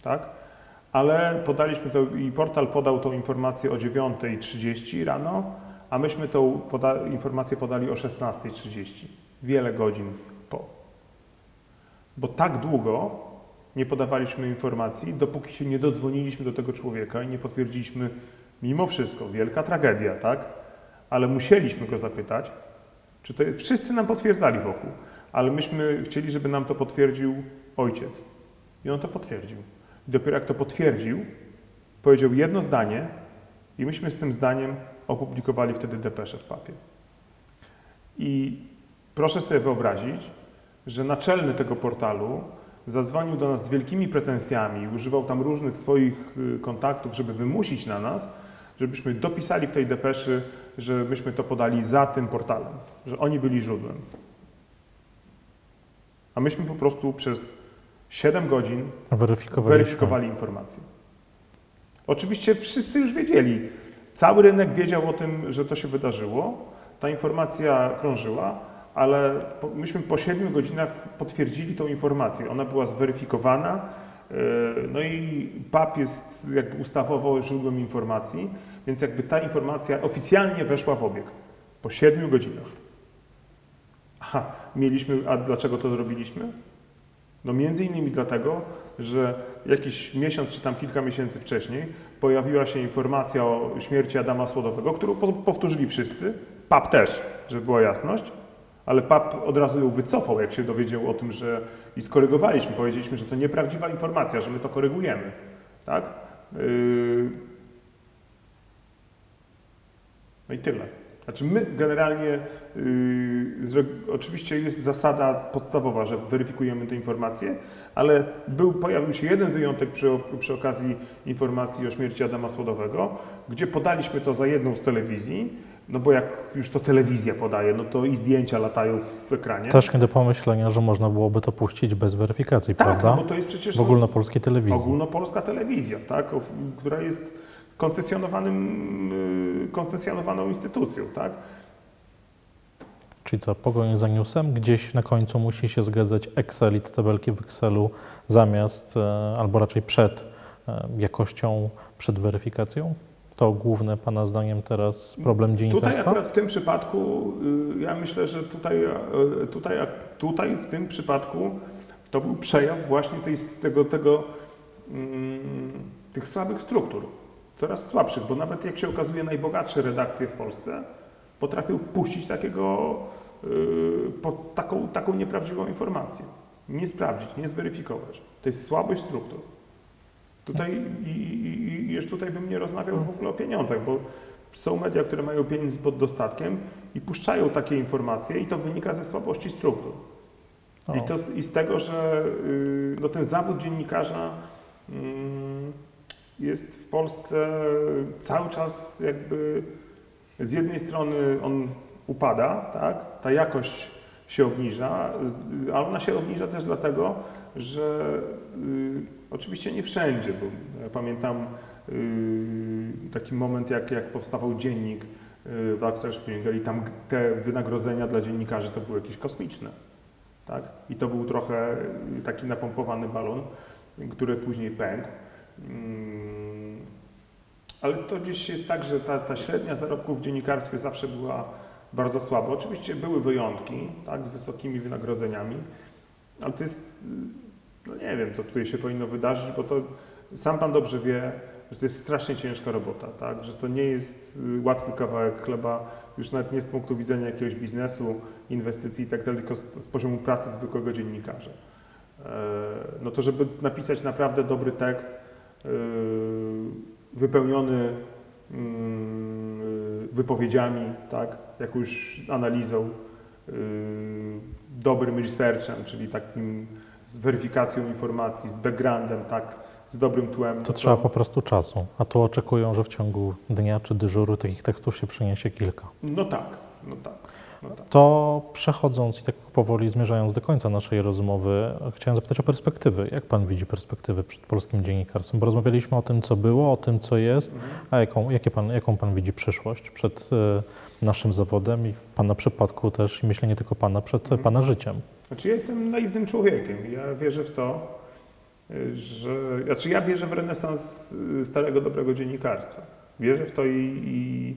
Tak? Ale podaliśmy to i portal podał tą informację o 9.30 rano, a myśmy tą poda informację podali o 16.30. Wiele godzin po. Bo tak długo nie podawaliśmy informacji, dopóki się nie dodzwoniliśmy do tego człowieka i nie potwierdziliśmy, mimo wszystko, wielka tragedia, tak? Ale musieliśmy go zapytać, czy to wszyscy nam potwierdzali wokół, ale myśmy chcieli, żeby nam to potwierdził ojciec. I on to potwierdził. I dopiero jak to potwierdził, powiedział jedno zdanie i myśmy z tym zdaniem opublikowali wtedy depeszę w papie. I proszę sobie wyobrazić, że naczelny tego portalu zadzwonił do nas z wielkimi pretensjami, używał tam różnych swoich y, kontaktów, żeby wymusić na nas, żebyśmy dopisali w tej depeszy, że myśmy to podali za tym portalem, że oni byli źródłem. A myśmy po prostu przez 7 godzin weryfikowali informacje. Oczywiście wszyscy już wiedzieli. Cały rynek wiedział o tym, że to się wydarzyło. Ta informacja krążyła, ale myśmy po 7 godzinach potwierdzili tą informację. Ona była zweryfikowana. E, no i PAP jest jakby ustawowo źródłem informacji, więc jakby ta informacja oficjalnie weszła w obieg po 7 godzinach. Aha, mieliśmy, a dlaczego to zrobiliśmy? No między innymi dlatego, że jakiś miesiąc czy tam kilka miesięcy wcześniej pojawiła się informacja o śmierci Adama Słodowego, którą powtórzyli wszyscy, PAP też, żeby była jasność, ale PAP od razu ją wycofał, jak się dowiedział o tym, że i skorygowaliśmy, powiedzieliśmy, że to nieprawdziwa informacja, że my to korygujemy, tak? Yy... No i tyle. Znaczy my generalnie, yy, oczywiście jest zasada podstawowa, że weryfikujemy te informacje, ale był, pojawił się jeden wyjątek przy, przy okazji informacji o śmierci Adama Słodowego, gdzie podaliśmy to za jedną z telewizji, no bo jak już to telewizja podaje, no to i zdjęcia latają w ekranie. Też nie do pomyślenia, że można byłoby to puścić bez weryfikacji, tak, prawda? No bo to jest przecież w ogólnopolskiej telewizji. Ogólnopolska telewizja, tak, która jest koncesjonowanym, y, koncesjonowaną instytucją, tak? Czyli co, pogoń za newsem, gdzieś na końcu musi się zgadzać Excel i te tabelki w Excelu zamiast, e, albo raczej przed e, jakością, przed weryfikacją? To główny Pana zdaniem teraz problem dziennikarstwa? Tutaj akurat w tym przypadku, y, ja myślę, że tutaj, e, tutaj, tutaj w tym przypadku to był przejaw właśnie tej, tego, tego, mm, tych słabych struktur coraz słabszych, bo nawet jak się okazuje najbogatsze redakcje w Polsce potrafią puścić takiego, po taką, taką nieprawdziwą informację. Nie sprawdzić, nie zweryfikować. To jest słabość struktur. Tutaj i, i, i już tutaj bym nie rozmawiał w ogóle o pieniądzach, bo są media, które mają pieniędzy pod dostatkiem i puszczają takie informacje i to wynika ze słabości struktur. I, to, I z tego, że yy, no, ten zawód dziennikarza yy, jest w Polsce cały czas jakby z jednej strony on upada, tak? ta jakość się obniża, ale ona się obniża też dlatego, że y, oczywiście nie wszędzie, bo ja pamiętam y, taki moment, jak, jak powstawał dziennik y, w Axel Springer i tam te wynagrodzenia dla dziennikarzy to były jakieś kosmiczne. Tak? I to był trochę y, taki napompowany balon, który później pękł. Mm, ale to gdzieś jest tak, że ta, ta średnia zarobków w dziennikarstwie zawsze była bardzo słaba. Oczywiście były wyjątki, tak, z wysokimi wynagrodzeniami, ale to jest, no nie wiem, co tutaj się powinno wydarzyć, bo to sam Pan dobrze wie, że to jest strasznie ciężka robota, tak, że to nie jest y, łatwy kawałek chleba, już nawet nie z punktu widzenia jakiegoś biznesu, inwestycji i tak dalej, tylko z, z poziomu pracy zwykłego dziennikarza. E, no to żeby napisać naprawdę dobry tekst, y, wypełniony mm, wypowiedziami, tak, jakąś analizą, y, dobrym researchem, czyli takim z weryfikacją informacji, z backgroundem, tak, z dobrym tłem. To, to trzeba po prostu czasu, a tu oczekują, że w ciągu dnia czy dyżuru takich tekstów się przyniesie kilka. No tak, no tak. No tak. To przechodząc i tak powoli zmierzając do końca naszej rozmowy, chciałem zapytać o perspektywy. Jak Pan widzi perspektywy przed polskim dziennikarstwem? Bo rozmawialiśmy o tym, co było, o tym, co jest, mhm. a jaką, jakie pan, jaką Pan widzi przyszłość przed y, naszym zawodem i w Pana przypadku też, i myślę nie tylko Pana, przed Mhm. Pana życiem. Znaczy ja jestem naiwnym człowiekiem. Ja wierzę w to, y, że... Znaczy ja wierzę w renesans y, starego, dobrego dziennikarstwa. Wierzę w to i, i,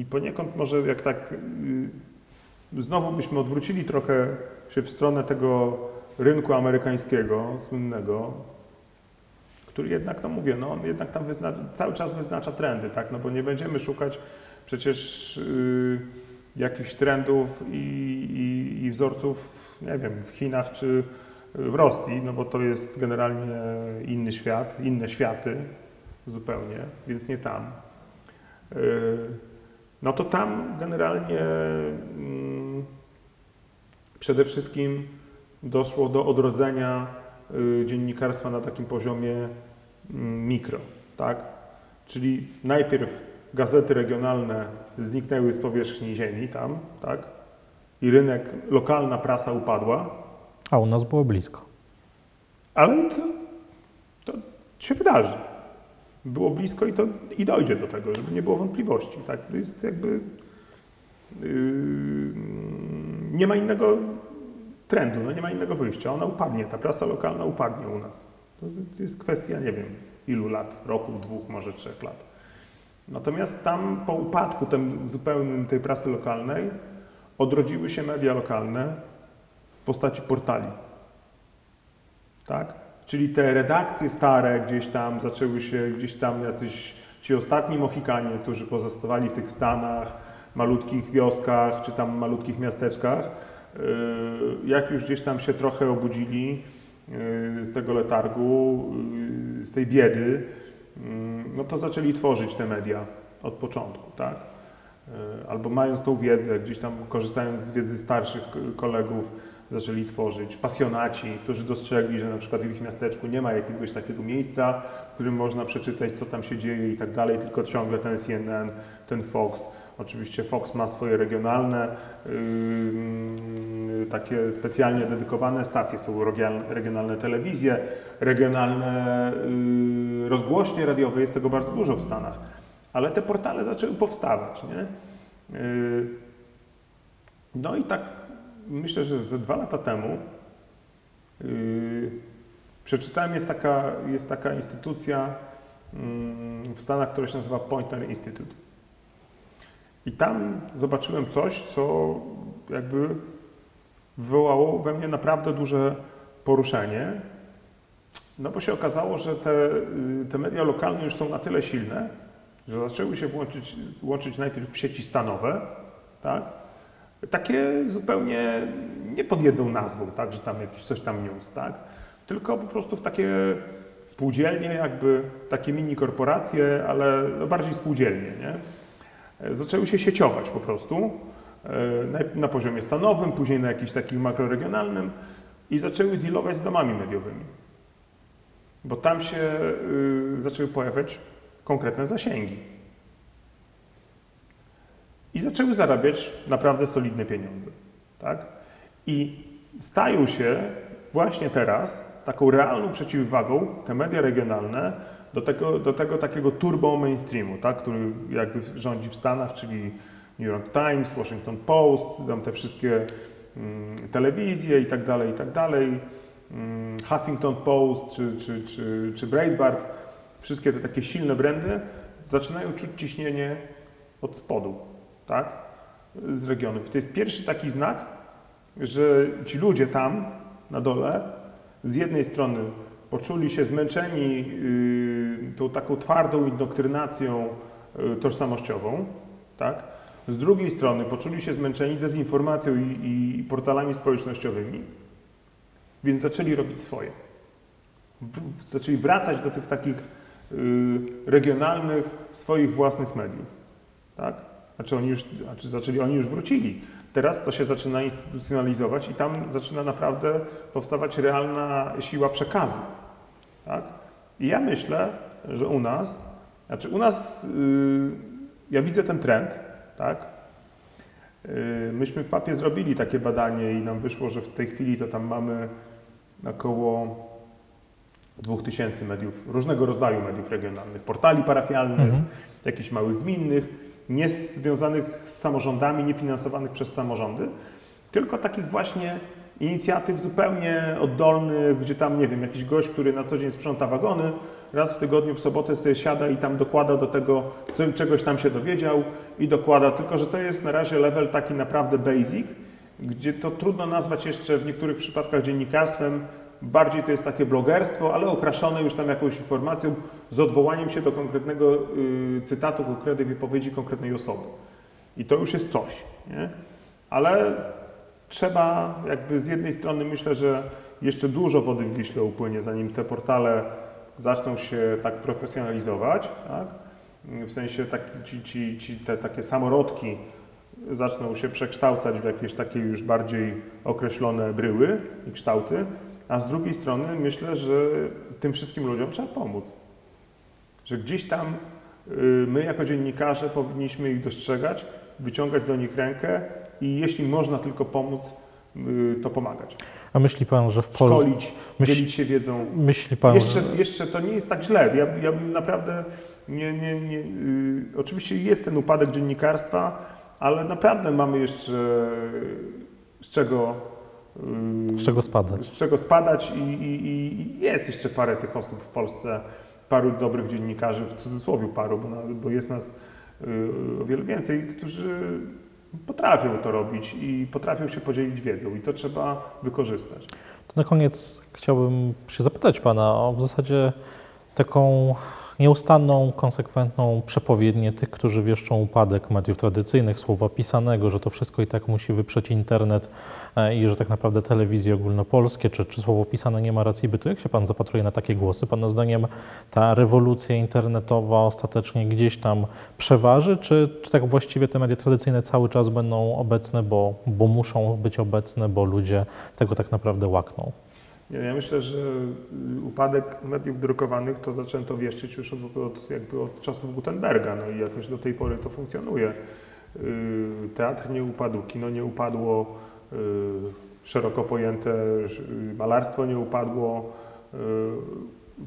i poniekąd może jak tak y, znowu byśmy odwrócili trochę się w stronę tego rynku amerykańskiego, słynnego, który jednak, no mówię, no on jednak tam wyzna, cały czas wyznacza trendy, tak? No bo nie będziemy szukać przecież y, jakichś trendów i, i, i wzorców, nie wiem, w Chinach czy w Rosji, no bo to jest generalnie inny świat, inne światy zupełnie, więc nie tam. Y, No to tam generalnie mm, przede wszystkim doszło do odrodzenia y, dziennikarstwa na takim poziomie mm, mikro, tak? Czyli najpierw gazety regionalne zniknęły z powierzchni ziemi tam, tak? I rynek, lokalna prasa upadła, A u nas było blisko. ale to, to się wydarzy. Było blisko i to i dojdzie do tego, żeby nie było wątpliwości. Tak? To jest jakby. Yy, nie ma innego trendu, no nie ma innego wyjścia. Ona upadnie, ta prasa lokalna upadnie u nas. To jest kwestia, nie wiem, ilu lat, roku, dwóch, może trzech lat. Natomiast tam po upadku tym zupełnym tej prasy lokalnej odrodziły się media lokalne w postaci portali. Tak? Czyli te redakcje stare gdzieś tam zaczęły się, gdzieś tam jacyś ci ostatni Mohikanie, którzy pozostawali w tych Stanach, malutkich wioskach czy tam malutkich miasteczkach, yy, jak już gdzieś tam się trochę obudzili yy, z tego letargu, yy, z tej biedy, no to zaczęli tworzyć te media od początku, tak? Albo mając tą wiedzę, gdzieś tam korzystając z wiedzy starszych kolegów, zaczęli tworzyć. Pasjonaci, którzy dostrzegli, że na przykład w ich miasteczku nie ma jakiegoś takiego miejsca, w którym można przeczytać, co tam się dzieje i tak dalej, tylko ciągle ten CNN, ten Fox. Oczywiście Fox ma swoje regionalne, yy, takie specjalnie dedykowane stacje, są regionalne telewizje, regionalne yy, rozgłośnie radiowe, jest tego bardzo dużo w Stanach. Ale te portale zaczęły powstawać, nie? Yy, no i tak myślę, że ze dwa lata temu yy, przeczytałem, jest taka, jest taka instytucja yy, w Stanach, która się nazywa Poynter Institute. I tam zobaczyłem coś, co jakby wywołało we mnie naprawdę duże poruszenie, no bo się okazało, że te, yy, te media lokalne już są na tyle silne, że zaczęły się włączyć, łączyć najpierw w sieci stanowe, tak? takie zupełnie nie pod jedną nazwą, tak, że tam jakiś coś tam news, tak, tylko po prostu w takie spółdzielnie, jakby takie mini korporacje, ale no bardziej spółdzielnie, nie? Zaczęły się sieciować po prostu e, na poziomie stanowym, później na jakimś takim makroregionalnym i zaczęły dealować z domami mediowymi. Bo tam się y, zaczęły pojawiać konkretne zasięgi i zaczęły zarabiać naprawdę solidne pieniądze. Tak? I stają się właśnie teraz taką realną przeciwwagą te media regionalne do tego, do tego takiego turbo mainstreamu, tak? który jakby rządzi w Stanach, czyli New York Times, Washington Post, tam te wszystkie mm, telewizje i tak dalej, i tak dalej, mm, Huffington Post czy, czy, czy, czy Breitbart, wszystkie te takie silne brandy zaczynają czuć ciśnienie od spodu tak, z regionów. To jest pierwszy taki znak, że ci ludzie tam na dole z jednej strony poczuli się zmęczeni yy, tą taką twardą indoktrynacją yy, tożsamościową, tak? Z drugiej strony poczuli się zmęczeni dezinformacją i, i portalami społecznościowymi, więc zaczęli robić swoje. W, zaczęli wracać do tych takich regionalnych, swoich własnych mediów. Tak? Znaczy oni już, znaczy zaczęli, oni już wrócili. Teraz to się zaczyna instytucjonalizować i tam zaczyna naprawdę powstawać realna siła przekazu. Tak? I ja myślę, że u nas, znaczy u nas, yy, ja widzę ten trend, tak? Yy, myśmy w papie zrobili takie badanie i nam wyszło, że w tej chwili to tam mamy około 2000 mediów, różnego rodzaju mediów regionalnych, portali parafialnych, mhm. jakichś małych gminnych, nie związanych z samorządami, nie finansowanych przez samorządy, tylko takich właśnie inicjatyw zupełnie oddolnych, gdzie tam, nie wiem, jakiś gość, który na co dzień sprząta wagony, raz w tygodniu w sobotę sobie siada i tam dokłada do tego, co- czegoś tam się dowiedział i dokłada, tylko że to jest na razie level taki naprawdę basic, gdzie to trudno nazwać jeszcze w niektórych przypadkach dziennikarstwem, bardziej to jest takie blogerstwo, ale okraszone już tam jakąś informacją z odwołaniem się do konkretnego y, cytatu, konkretnej wypowiedzi konkretnej osoby. I to już jest coś, nie? Ale trzeba jakby z jednej strony myślę, że jeszcze dużo wody w Wiśle upłynie, zanim te portale zaczną się tak profesjonalizować, tak? w sensie taki, ci, ci, ci te takie samorodki zaczną się przekształcać w jakieś takie już bardziej określone bryły i kształty, a z drugiej strony myślę, że tym wszystkim ludziom trzeba pomóc. Że gdzieś tam y, my jako dziennikarze powinniśmy ich dostrzegać, wyciągać do nich rękę i jeśli można tylko pomóc, y, to pomagać. A myśli pan, że w Polsce... Szkolić, Myśl- dzielić się wiedzą. Myśli pan, Jeszcze, że... jeszcze to nie jest tak źle. Ja, ja bym naprawdę nie, nie, nie, y, oczywiście jest ten upadek dziennikarstwa, ale naprawdę mamy jeszcze z czego, Z czego spadać? z czego spadać i, i, i jest jeszcze parę tych osób w Polsce, paru dobrych dziennikarzy, w cudzysłowie paru, bo, bo jest nas y, o wiele więcej, którzy potrafią to robić i potrafią się podzielić wiedzą i to trzeba wykorzystać. To na koniec chciałbym się zapytać Pana o w zasadzie taką nieustanną, konsekwentną przepowiednię tych, którzy wieszczą upadek mediów tradycyjnych, słowa pisanego, że to wszystko i tak musi wyprzeć internet e, i że tak naprawdę telewizje ogólnopolskie czy, czy słowo pisane nie ma racji bytu. Jak się Pan zapatruje na takie głosy? Pana zdaniem ta rewolucja internetowa ostatecznie gdzieś tam przeważy, czy, czy tak właściwie te media tradycyjne cały czas będą obecne, bo, bo muszą być obecne, bo ludzie tego tak naprawdę łakną? Ja myślę, że y, upadek mediów drukowanych to zaczęto wieszczyć już od, od, jakby od czasów Gutenberga, no i jakoś do tej pory to funkcjonuje. Y, Teatr nie upadł, kino nie upadło, y, szeroko pojęte malarstwo nie upadło,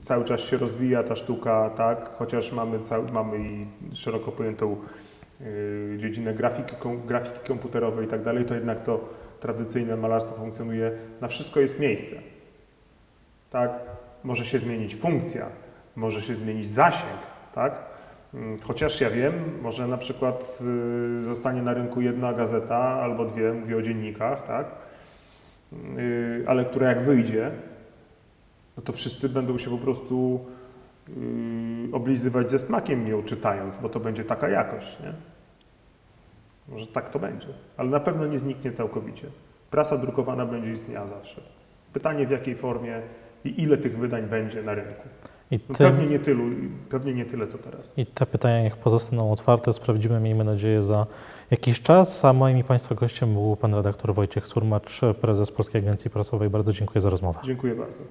cały czas się rozwija ta sztuka, tak, chociaż mamy, mamy i szeroko pojętą dziedzinę grafiki, grafiki komputerowej i tak dalej, to jednak to tradycyjne malarstwo funkcjonuje, na wszystko jest miejsce. Tak? Może się zmienić funkcja, może się zmienić zasięg, tak? Mm, Chociaż ja wiem, może na przykład y, zostanie na rynku jedna gazeta albo dwie, mówię o dziennikach, tak? Y, ale która jak wyjdzie, no to wszyscy będą się po prostu y, oblizywać ze smakiem ją czytając, bo to będzie taka jakość, nie? Może tak to będzie, ale na pewno nie zniknie całkowicie. Prasa drukowana będzie istniała zawsze. Pytanie w jakiej formie i ile tych wydań będzie na rynku. I No ty- pewnie, nie tylu, pewnie nie tyle co teraz. I te pytania niech pozostaną otwarte, sprawdzimy, miejmy nadzieję, za jakiś czas. A moim i Państwa gościem był Pan redaktor Wojciech Surmacz, prezes Polskiej Agencji Prasowej. Bardzo dziękuję za rozmowę. Dziękuję bardzo.